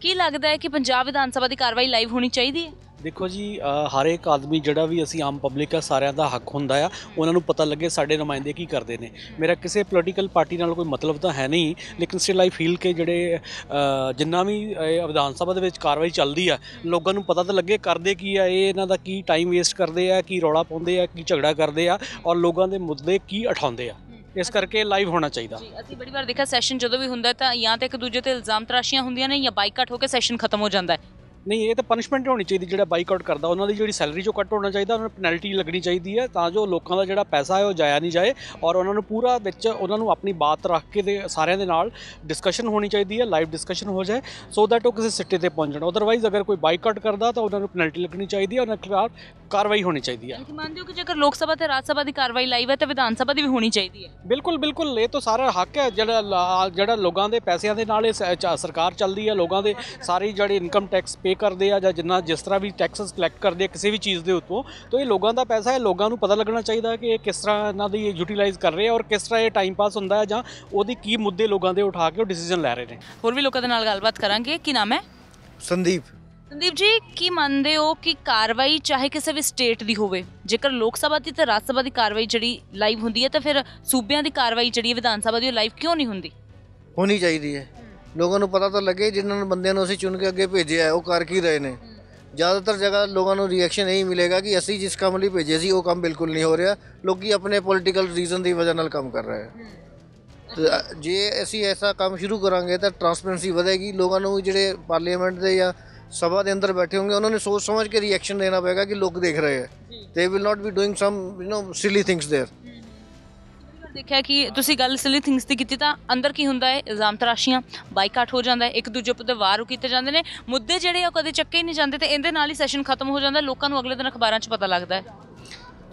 ਕੀ ਲੱਗਦਾ ਹੈ ਕਿ ਪੰਜਾਬ ਵਿਧਾਨ ਸਭਾ ਦੀ ਕਾਰਵਾਈ ਲਾਈਵ ਹੋਣੀ ਚਾਹੀਦੀ ਹੈ? ਦੇਖੋ ਜੀ ਅ, ਹਰ ਇੱਕ ਆਦਮੀ ਜਿਹੜਾ ਵੀ ਅਸੀਂ ਆਮ ਪਬਲਿਕ ਆ ਸਾਰਿਆਂ ਦਾ ਹੱਕ ਹੁੰਦਾ ਆ। ਉਹਨਾਂ ਨੂੰ ਪਤਾ ਲੱਗੇ ਸਾਡੇ ਨੁਮਾਇੰਦੇ ਕੀ ਕਰਦੇ ਨੇ। ਮੇਰਾ ਕਿਸੇ ਪੋਲੀਟੀਕਲ ਪਾਰਟੀ ਨਾਲ ਕੋਈ ਮਤਲਬ ਤਾਂ ਹੈ ਨਹੀਂ ਲੇਕਿਨ ਸਟਿਲ ਆਈ ਫੀਲ ਕਿ ਜਿਹੜੇ ਅ, ਜਿੰਨਾ ਵੀ ਇਹ ਵਿਧਾਨ ਸਭਾ ਦੇ ਵਿੱਚ ਕਾਰਵਾਈ ਚੱਲਦੀ ਆ ਲੋਕਾਂ ਨੂੰ ਪਤਾ ਤਾਂ ਲੱਗੇ ਕਰਦੇ ਕੀ ਆ ਇਹ ਇਹਨਾਂ ਦਾ ਕੀ ਟਾਈਮ ਵੇਸਟ ਕਰਦੇ ਆ ਕੀ ਰੌਲਾ ਪਾਉਂਦੇ ਆ ਕੀ ਝਗੜਾ ਕਰਦੇ ਆ ਔਰ ਲੋਕਾਂ ਦੇ ਮੁੱਦੇ ਕੀ ਉਠਾਉਂਦੇ ਆ। ਇਸ ਕਰਕੇ ਲਾਈਵ ਹੋਣਾ ਚਾਹੀਦਾ। ਜੀ ਅਸੀਂ ਬੜੀ ਵਾਰ ਦੇਖਿਆ ਸੈਸ਼ਨ ਜਦੋਂ ਵੀ ਹੁੰਦਾ ਤਾਂ ਜਾਂ ਤਾਂ ਇੱਕ ਦੂਜੇ ਤੇ ਇਲਜ਼ਾਮ ਤਰਾਸ਼ੀਆਂ ਹੁੰਦੀਆਂ ਨੇ ਜਾਂ ਬਾਈਕਾਟ ਹੋ ਕੇ ਸੈਸ਼ਨ ਖਤਮ ਹੋ ਜਾਂਦਾ ਹੈ। ਨਹੀਂ ਇਹ ਤਾਂ ਪਨਿਸ਼ਮੈਂਟ ਹੋਣੀ ਚਾਹੀਦੀ ਜਿਹੜਾ ਬਾਈਕਾਟ ਕਰਦਾ ਉਹਨਾਂ ਦੀ ਜਿਹੜੀ ਸੈਲਰੀ ਚੋਂ ਕੱਟ ਹੋਣਾ ਚਾਹੀਦਾ ਉਹਨਾਂ ਨੂੰ ਪੈਨਲਟੀ ਲੱਗਣੀ ਚਾਹੀਦੀ ਹੈ ਤਾਂ ਜੋ ਲੋਕਾਂ ਦਾ ਜਿਹੜਾ ਪੈਸਾ ਹੈ ਉਹ ਜਾਇਆ ਨਹੀਂ ਜਾਏ ਔਰ ਉਹਨਾਂ ਨੂੰ ਪੂਰਾ ਵਿੱਚ ਉਹਨਾਂ ਨੂੰ ਆਪਣੀ ਬਾਤ ਰੱਖ ਕੇ ਦੇ ਸਾਰਿਆਂ ਦੇ ਨਾਲ ਡਿਸਕਸ਼ਨ ਹੋਣੀ ਚਾਹੀਦੀ ਹੈ ਲਾਈਵ ਡਿਸਕਸ਼ਨ ਹੋ ਜਾਏ ਸੋ ਦੈਟ ਉਹ ਕਿਸੇ ਸਿੱਟੇ ਤੇ ਪਹੁੰਚਣ ਅਦਰਵਾਈਜ਼ ਅਗਰ ਕੋਈ ਬਾਈਕਾਟ ਕਰਦਾ ਤਾਂ ਉਹਨਾਂ ਨੂੰ ਪੈਨਲਟੀ ਲੱਗਣੀ ਚਾਹੀਦੀ ਹੈ ਉਹਨਾਂ ਖਿਲਾਫ ਕਾਰਵਾਈ ਹੋਣੀ ਚਾਹੀਦੀ ਹੈ। ਕਿ ਮੰਨਦੇ ਹੋ ਕਿ ਜੇਕਰ ਲੋਕ ਸਭਾ ਤੇ ਰਾਜ ਸਭਾ ਦੀ ਕਾਰਵਾਈ ਲਾਈਵ ਹੈ ਤਾਂ ਵਿਧਾਨ ਸਭਾ ਦੀ ਵੀ ਹੋਣੀ ਚਾਹੀਦੀ ਹੈ? ਬਿਲਕੁਲ ਬਿਲਕੁਲ ਇਹ ਤਾਂ ਸਾਰਾ ਹੱਕ ਹੈ ਜਿਹੜਾ ਜਿਹੜਾ ਲੋਕਾਂ ਦੇ ਪੈਸਿਆਂ ਦੇ ਨਾਲ ਇਹ ਸਰਕਾਰ ਚੱਲਦੀ ਹੈ ਲੋਕਾਂ ਦੇ ਸਾਰੇ ਜਿਹੜੇ ਇਨਕਮ ਟੈਕਸ ਪੇ ਕਰਦੇ ਆ ਜਾਂ ਜਿੰਨਾ ਜਿਸ ਤਰ੍ਹਾਂ ਵੀ ਟੈਕਸਸ ਕਲੈਕਟ ਕਰਦੇ ਆ ਕਿਸੇ ਵੀ ਚੀਜ਼ ਦੇ ਉੱਤੋਂ ਤਾਂ ਇਹ ਲੋਕਾਂ ਦਾ ਪੈਸਾ ਹੈ ਲੋਕਾਂ ਨੂੰ ਪਤਾ ਲੱਗਣਾ ਚਾਹੀਦਾ ਹੈ ਕਿ ਇਹ ਕਿਸ ਤਰ੍ਹਾਂ ਇਹਨਾਂ ਦੀ ਯੂਟਿਲਾਈਜ਼ ਕਰ ਰਹੇ ਆ ਔਰ ਕਿਸ ਤਰ੍ਹਾਂ ਇਹ ਟਾਈਮ ਪਾਸ ਹੁੰਦਾ ਹੈ ਜਾਂ ਉਹਦੀ ਕੀ ਮੁੱਦੇ ਲੋਕਾਂ ਦੇ ਉਠਾ ਕੇ ਉਹ ਡਿਸੀਜਨ ਲੈ ਰਹੇ ਨੇ। ਹੋਰ ਵੀ ਲੋਕਾਂ ਦੇ ਨਾਲ ਗੱਲਬਾਤ ਕਰਾਂਗੇ। ਕੀ ਨਾਮ ਹੈ? ਸੰਦੀਪ। ਸੰਦੀਪ ਜੀ ਕੀ ਮੰਨਦੇ ਹੋ ਕਿ ਕਾਰਵਾਈ ਚਾਹੇ ਕਿਸੇ ਵੀ ਸਟੇਟ ਦੀ ਹੋਵੇ ਜੇਕਰ ਲੋਕ ਸਭਾ ਦੀ ਤੇ ਰਾਜ ਸਭਾ ਦੀ ਕਾਰਵਾਈ ਜਿਹੜੀ ਲਾਈਵ ਹੁੰਦੀ ਹੈ ਤਾਂ ਫਿਰ ਸੂਬਿਆਂ ਦੀ ਕਾਰਵਾਈ ਜਿਹੜੀ ਵਿਧਾਨ ਸਭਾ ਦੀ ਉਹ ਲਾਈਵ ਕਿਉਂ ਨਹੀਂ ਹੁੰਦੀ? ਹੋਣੀ ਚਾਹੀਦੀ ਹੈ। ਲੋਕਾਂ ਨੂੰ ਪਤਾ ਤਾਂ ਲੱਗੇ ਜਿਨ੍ਹਾਂ ਨੂੰ ਬੰਦਿਆਂ ਨੂੰ ਅਸੀਂ ਚੁਣ ਕੇ ਅੱਗੇ ਭੇਜਿਆ ਹੈ ਉਹ ਕਰ ਕੀ ਰਹੇ ਨੇ ਜ਼ਿਆਦਾਤਰ ਜਗ੍ਹਾ ਲੋਕਾਂ ਨੂੰ ਰਿਐਕਸ਼ਨ ਇਹੀ ਮਿਲੇਗਾ ਕਿ ਅਸੀਂ ਜਿਸ ਕੰਮ ਲਈ ਭੇਜੇ ਸੀ ਉਹ ਕੰਮ ਬਿਲਕੁਲ ਨਹੀਂ ਹੋ ਰਿਹਾ ਲੋਕੀ ਆਪਣੇ ਪੋਲੀਟੀਕਲ ਰੀਜ਼ਨ ਦੀ ਵਜ੍ਹਾ ਨਾਲ ਕੰਮ ਕਰ ਰਹੇ ਹੈ ਤੇ ਅ- ਜੇ ਅਸੀਂ ਐਸਾ ਕੰਮ ਸ਼ੁਰੂ ਕਰਾਂਗੇ ਤਾਂ ਟਰਾਂਸਪੇਰੈਂਸੀ ਵਧੇਗੀ ਲੋਕਾਂ ਨੂੰ ਜਿਹੜੇ ਪਾਰਲੀਮੈਂਟ ਦੇ ਜਾਂ ਸਭਾ ਦੇ ਅੰਦਰ ਬੈਠੇ ਹੋਣਗੇ ਉਹਨਾਂ ਨੇ ਸੋਚ ਸਮਝ ਕੇ ਰਿਐਕਸ਼ਨ ਦੇਣਾ ਪਏਗਾ ਕਿ ਲੋਕ ਦੇਖ ਰਹੇ ਹੈ they will not be doing some you know silly things there ਦੇਖਿਆ ਕਿ ਤੁਸੀਂ ਗੱਲ ਸਿਲੀ ਥਿੰਗਸ ਦੀ ਕੀਤੀ ਤਾਂ ਅੰਦਰ ਕੀ ਹੁੰਦਾ ਹੈ ਇਲਜ਼ਾਮ ਤਰਾਸ਼ੀਆਂ ਬਾਈਕਾਟ ਹੋ ਜਾਂਦਾ ਹੈ ਇੱਕ ਦੂਜੇ ਉੱਤੇ ਵਾਰ ਕੀਤੇ ਜਾਂਦੇ ਨੇ ਮੁੱਦੇ ਜਿਹੜੇ ਆ ਉਹ ਕਦੇ ਚੱਕੇ ਹੀ ਨਹੀਂ ਜਾਂਦੇ ਤੇ ਇਹਦੇ ਨਾਲ ਹੀ ਸੈਸ਼ਨ ਖਤਮ ਹੋ ਜਾਂਦਾ ਲੋਕਾਂ ਨੂੰ ਅਗਲੇ ਦਿਨ ਅਖਬਾਰਾਂ 'ਚ ਪਤਾ ਲੱਗਦਾ ਹੈ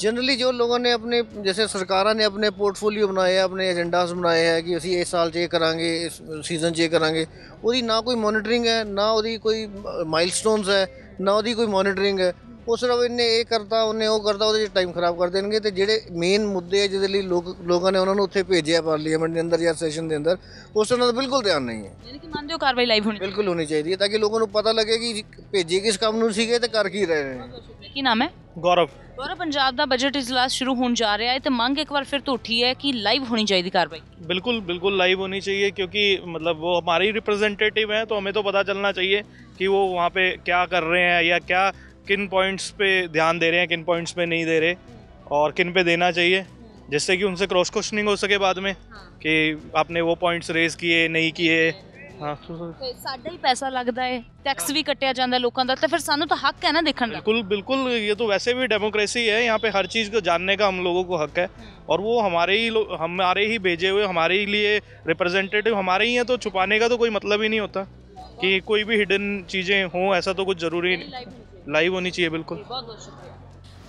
जनरली जो लोगों ने अपने जैसे सरकारों ने अपने पोर्टफोलियो बनाए हैं अपने एजेंडास बनाए हैं कि ਅਸੀਂ ਇਸ ਸਾਲ 'ਚ ਇਹ ਕਰਾਂਗੇ ਇਸ ਸੀਜ਼ਨ 'ਚ ਇਹ ਕਰਾਂਗੇ ਉਹਦੀ ਨਾ ਕੋਈ ਮੋਨੀਟਰਿੰਗ ਹੈ ਨਾ ਉਹਦੀ ਕੋਈ ਮਾਈਲਸਟੋਨਸ ਹੈ ਨਾ ਉਹਦੀ ਕੋਈ ਮੋਨੀਟਰਿੰਗ ਹੈ ਉਹ ਸਿਰਫ ਇਹਨੇ ਇਹ ਕਰਤਾ ਉਹਨੇ ਉਹ ਕਰਤਾ ਉਹਦੇ 'ਚ ਟਾਈਮ ਖਰਾਬ ਕਰ ਦੇਣਗੇ ਤੇ ਜਿਹੜੇ ਮੇਨ ਮੁੱਦੇ ਆ ਜਿਹਦੇ ਲਈ ਲੋਕ ਲੋਕਾਂ ਨੇ ਉਹਨਾਂ ਨੂੰ ਉੱਥੇ ਭੇਜਿਆ ਪਾਰਲੀਮੈਂਟ ਦੇ ਅੰਦਰ ਜਾਂ ਸੈਸ਼ਨ ਦੇ ਅੰਦਰ ਉਸ ਉਹਨਾਂ ਦਾ ਬਿਲਕੁਲ ਧਿਆਨ ਨਹੀਂ ਹੈ ਯਾਨੀ ਕਿ ਮੰਨਦੇ ਹੋ ਕਾਰਵਾਈ ਲਾਈਵ ਹੋਣੀ ਬਿਲਕੁਲ ਹੋਣੀ ਚਾਹੀਦੀ ਹੈ ਤਾਂ ਕਿ ਲੋਕਾਂ ਨੂੰ ਪਤਾ ਲੱਗੇ ਕਿ ਭੇਜੇ ਕਿਸ ਕੰਮ ਨੂੰ ਸੀਗੇ ਤੇ ਕਰ ਕੀ ਰਹੇ ਨੇ ਕੀ ਨਾਮ ਹੈ गौरव ਗੌਰਵ ਪੰਜਾਬ ਦਾ ਬਜਟ ਇਜਲਾਸ ਸ਼ੁਰੂ ਹੋਣ ਜਾ ਰਿਹਾ ਹੈ ਤੇ ਮੰਗ ਇੱਕ ਵਾਰ ਫਿਰ ਤੋਂ ਉੱਠੀ ਹੈ ਕਿ ਲਾਈਵ ਹੋਣੀ ਚਾਹੀਦੀ ਕਾਰਵਾਈ बिल्कुल बिल्कुल लाइव होनी चाहिए क्योंकि मतलब वो हमारे ही रिप्रेजेंटेटिव हैं तो हमें तो पता चलना चाहिए कि वो वहाँ पे क्या कर रहे हैं या क्या किन पॉइंट्स पे ध्यान दे रहे हैं किन पॉइंट्स पे नहीं दे रहे और किन पे देना चाहिए जिससे कि उनसे क्रॉस क्वेश्चनिंग हो सके बाद में कि आपने वो पॉइंट्स रेज किए नहीं किए हाँ तो- ਤੇ ਸਾਡਾ ਹੀ ਪੈਸਾ ਲੱਗਦਾ ਹੈ ਟੈਕਸ ਵੀ ਕੱਟਿਆ ਜਾਂਦਾ ਲੋਕਾਂ ਦਾ ਤੇ ਫਿਰ ਸਾਨੂੰ ਤਾਂ ਹੱਕ ਹੈ ਨਾ ਦੇਖਣ ਦਾ बिल्कुल बिल्कुल ये तो वैसे भी डेमोक्रेसी है यहाँ पे हर चीज़ को जानने का हम लोगों को हक है और वो हमारे ही लो- हमारे ही भेजे हुए हमारे ही लिए रिप्रेजेंटेटिव हमारे ही हैं तो छुपाने का तो कोई मतलब ही नहीं होता कि कोई भी हिडन चीज़ें हों ऐसा तो कुछ ज़रूरी लाइव होनी चाहिए बिल्कुल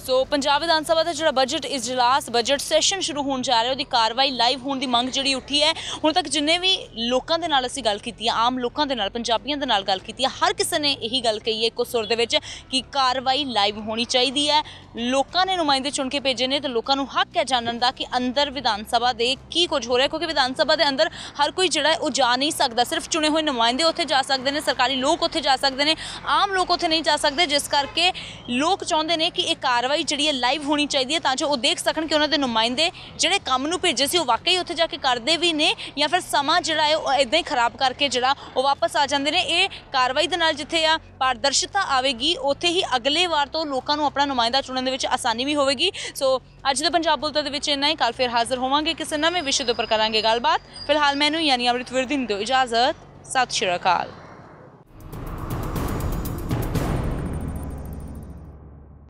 ਸੋ ਪੰਜਾਬ ਵਿਧਾਨ ਸਭਾ ਦਾ ਜਿਹੜਾ ਬਜਟ ਇਜਲਾਸ ਬਜਟ ਸੈਸ਼ਨ ਸ਼ੁਰੂ ਹੋਣ ਜਾ ਰਿਹਾ, ਉਹਦੀ ਕਾਰਵਾਈ ਲਾਈਵ ਹੋਣ ਦੀ ਮੰਗ ਜਿਹੜੀ ਉੱਠੀ ਹੈ। ਹੁਣ ਤੱਕ ਜਿੰਨੇ ਵੀ ਲੋਕਾਂ ਦੇ ਨਾਲ ਅਸੀਂ ਗੱਲ ਕੀਤੀ ਹੈ, ਆਮ ਲੋਕਾਂ ਦੇ ਨਾਲ, ਪੰਜਾਬੀਆਂ ਦੇ ਨਾਲ ਗੱਲ ਕੀਤੀ ਹੈ, ਹਰ ਕਿਸੇ ਨੇ ਇਹੀ ਗੱਲ ਕਹੀ ਹੈ ਇੱਕੋ ਸੁਰ ਦੇ ਵਿੱਚ ਕਿ ਕਾਰਵਾਈ ਲਾਈਵ ਹੋਣੀ ਚਾਹੀਦੀ ਹੈ। ਲੋਕਾਂ ਨੇ ਨੁਮਾਇੰਦੇ ਚੁਣ ਕੇ ਭੇਜੇ ਨੇ ਤੇ ਲੋਕਾਂ ਨੂੰ ਹੱਕ ਹੈ ਜਾਣਨ ਦਾ ਕਿ ਅੰਦਰ ਵਿਧਾਨ ਸਭਾ ਦੇ ਕੀ ਕੁਝ ਹੋ ਰਿਹਾ, ਕਿਉਂਕਿ ਵਿਧਾਨ ਸਭਾ ਦੇ ਅੰਦਰ ਹਰ ਕੋਈ ਜਿਹੜਾ ਉਹ ਜਾ ਨਹੀਂ ਸਕਦਾ, ਸਿਰਫ ਚੁਣੇ ਹੋਏ ਨੁਮਾਇੰਦੇ ਉੱਥੇ ਜਾ ਸਕਦੇ ਨੇ, ਸਰਕਾਰੀ ਲੋਕ ਉੱਥੇ ਜਾ ਸਕਦੇ ਨੇ, ਆਮ ਲੋਕ ਉੱਥੇ ਨਹੀਂ ਜਾ ਸਕਦੇ, ਜਿਸ ਕਰਕੇ ਲੋਕ ਚਾਹੁੰਦੇ ਨੇ ਕਿ ਇਹ ਕਾਰਵਾਈ ਕਾਰਵਾਈ ਜਿਹੜੀ ਹੈ ਲਾਈਵ ਹੋਣੀ ਚਾਹੀਦੀ ਹੈ ਤਾਂ ਜੋ ਉਹ ਦੇਖ ਸਕਣ ਕਿ ਉਹਨਾਂ ਦੇ ਨੁਮਾਇੰਦੇ ਜਿਹੜੇ ਕੰਮ ਨੂੰ ਭੇਜੇ ਸੀ, ਉਹ ਵਾਕਈ ਉੱਥੇ ਜਾ ਕੇ ਕਰਦੇ ਵੀ ਨੇ ਜਾਂ ਫਿਰ ਸਮਾਂ ਜਿਹੜਾ ਹੈ ਉਹ ਇਦਾਂ ਹੀ ਖਰਾਬ ਕਰਕੇ ਜਿਹੜਾ ਉਹ ਵਾਪਸ ਆ ਜਾਂਦੇ ਨੇ। ਇਹ ਕਾਰਵਾਈ ਦੇ ਨਾਲ ਜਿੱਥੇ ਆ ਪਾਰਦਰਸ਼ਤਾ ਆਵੇਗੀ, ਉੱਥੇ ਹੀ ਅਗਲੇ ਵਾਰ ਤੋਂ ਲੋਕਾਂ ਨੂੰ ਆਪਣਾ ਨੁਮਾਇੰਦਾ ਚੁਣਨ ਦੇ ਵਿੱਚ ਆਸਾਨੀ ਵੀ ਹੋਵੇਗੀ। ਸੋ ਅੱਜ ਦੇ ਪੰਜਾਬ ਬੁਲਟਨ ਦੇ ਵਿੱਚ ਇੰਨਾ ਹੀ। ਕੱਲ ਫਿਰ ਹਾਜ਼ਰ ਹੋਵਾਂਗੇ ਕਿਸੇ ਨਵੇਂ ਵਿਸ਼ੇ ਦੇ ਉੱਪਰ ਕਰਾਂਗੇ ਗੱਲਬਾਤ। ਫਿਲਹਾਲ ਮੈਨੂੰ ਯਾਨੀ ਅੰਮ੍ਰਿਤ ਵਿਰਦੀ ਦਿਓ ਇਜਾਜ਼ਤ। ਸਤਿ ਸ਼੍ਰੀ ਅਕਾਲ।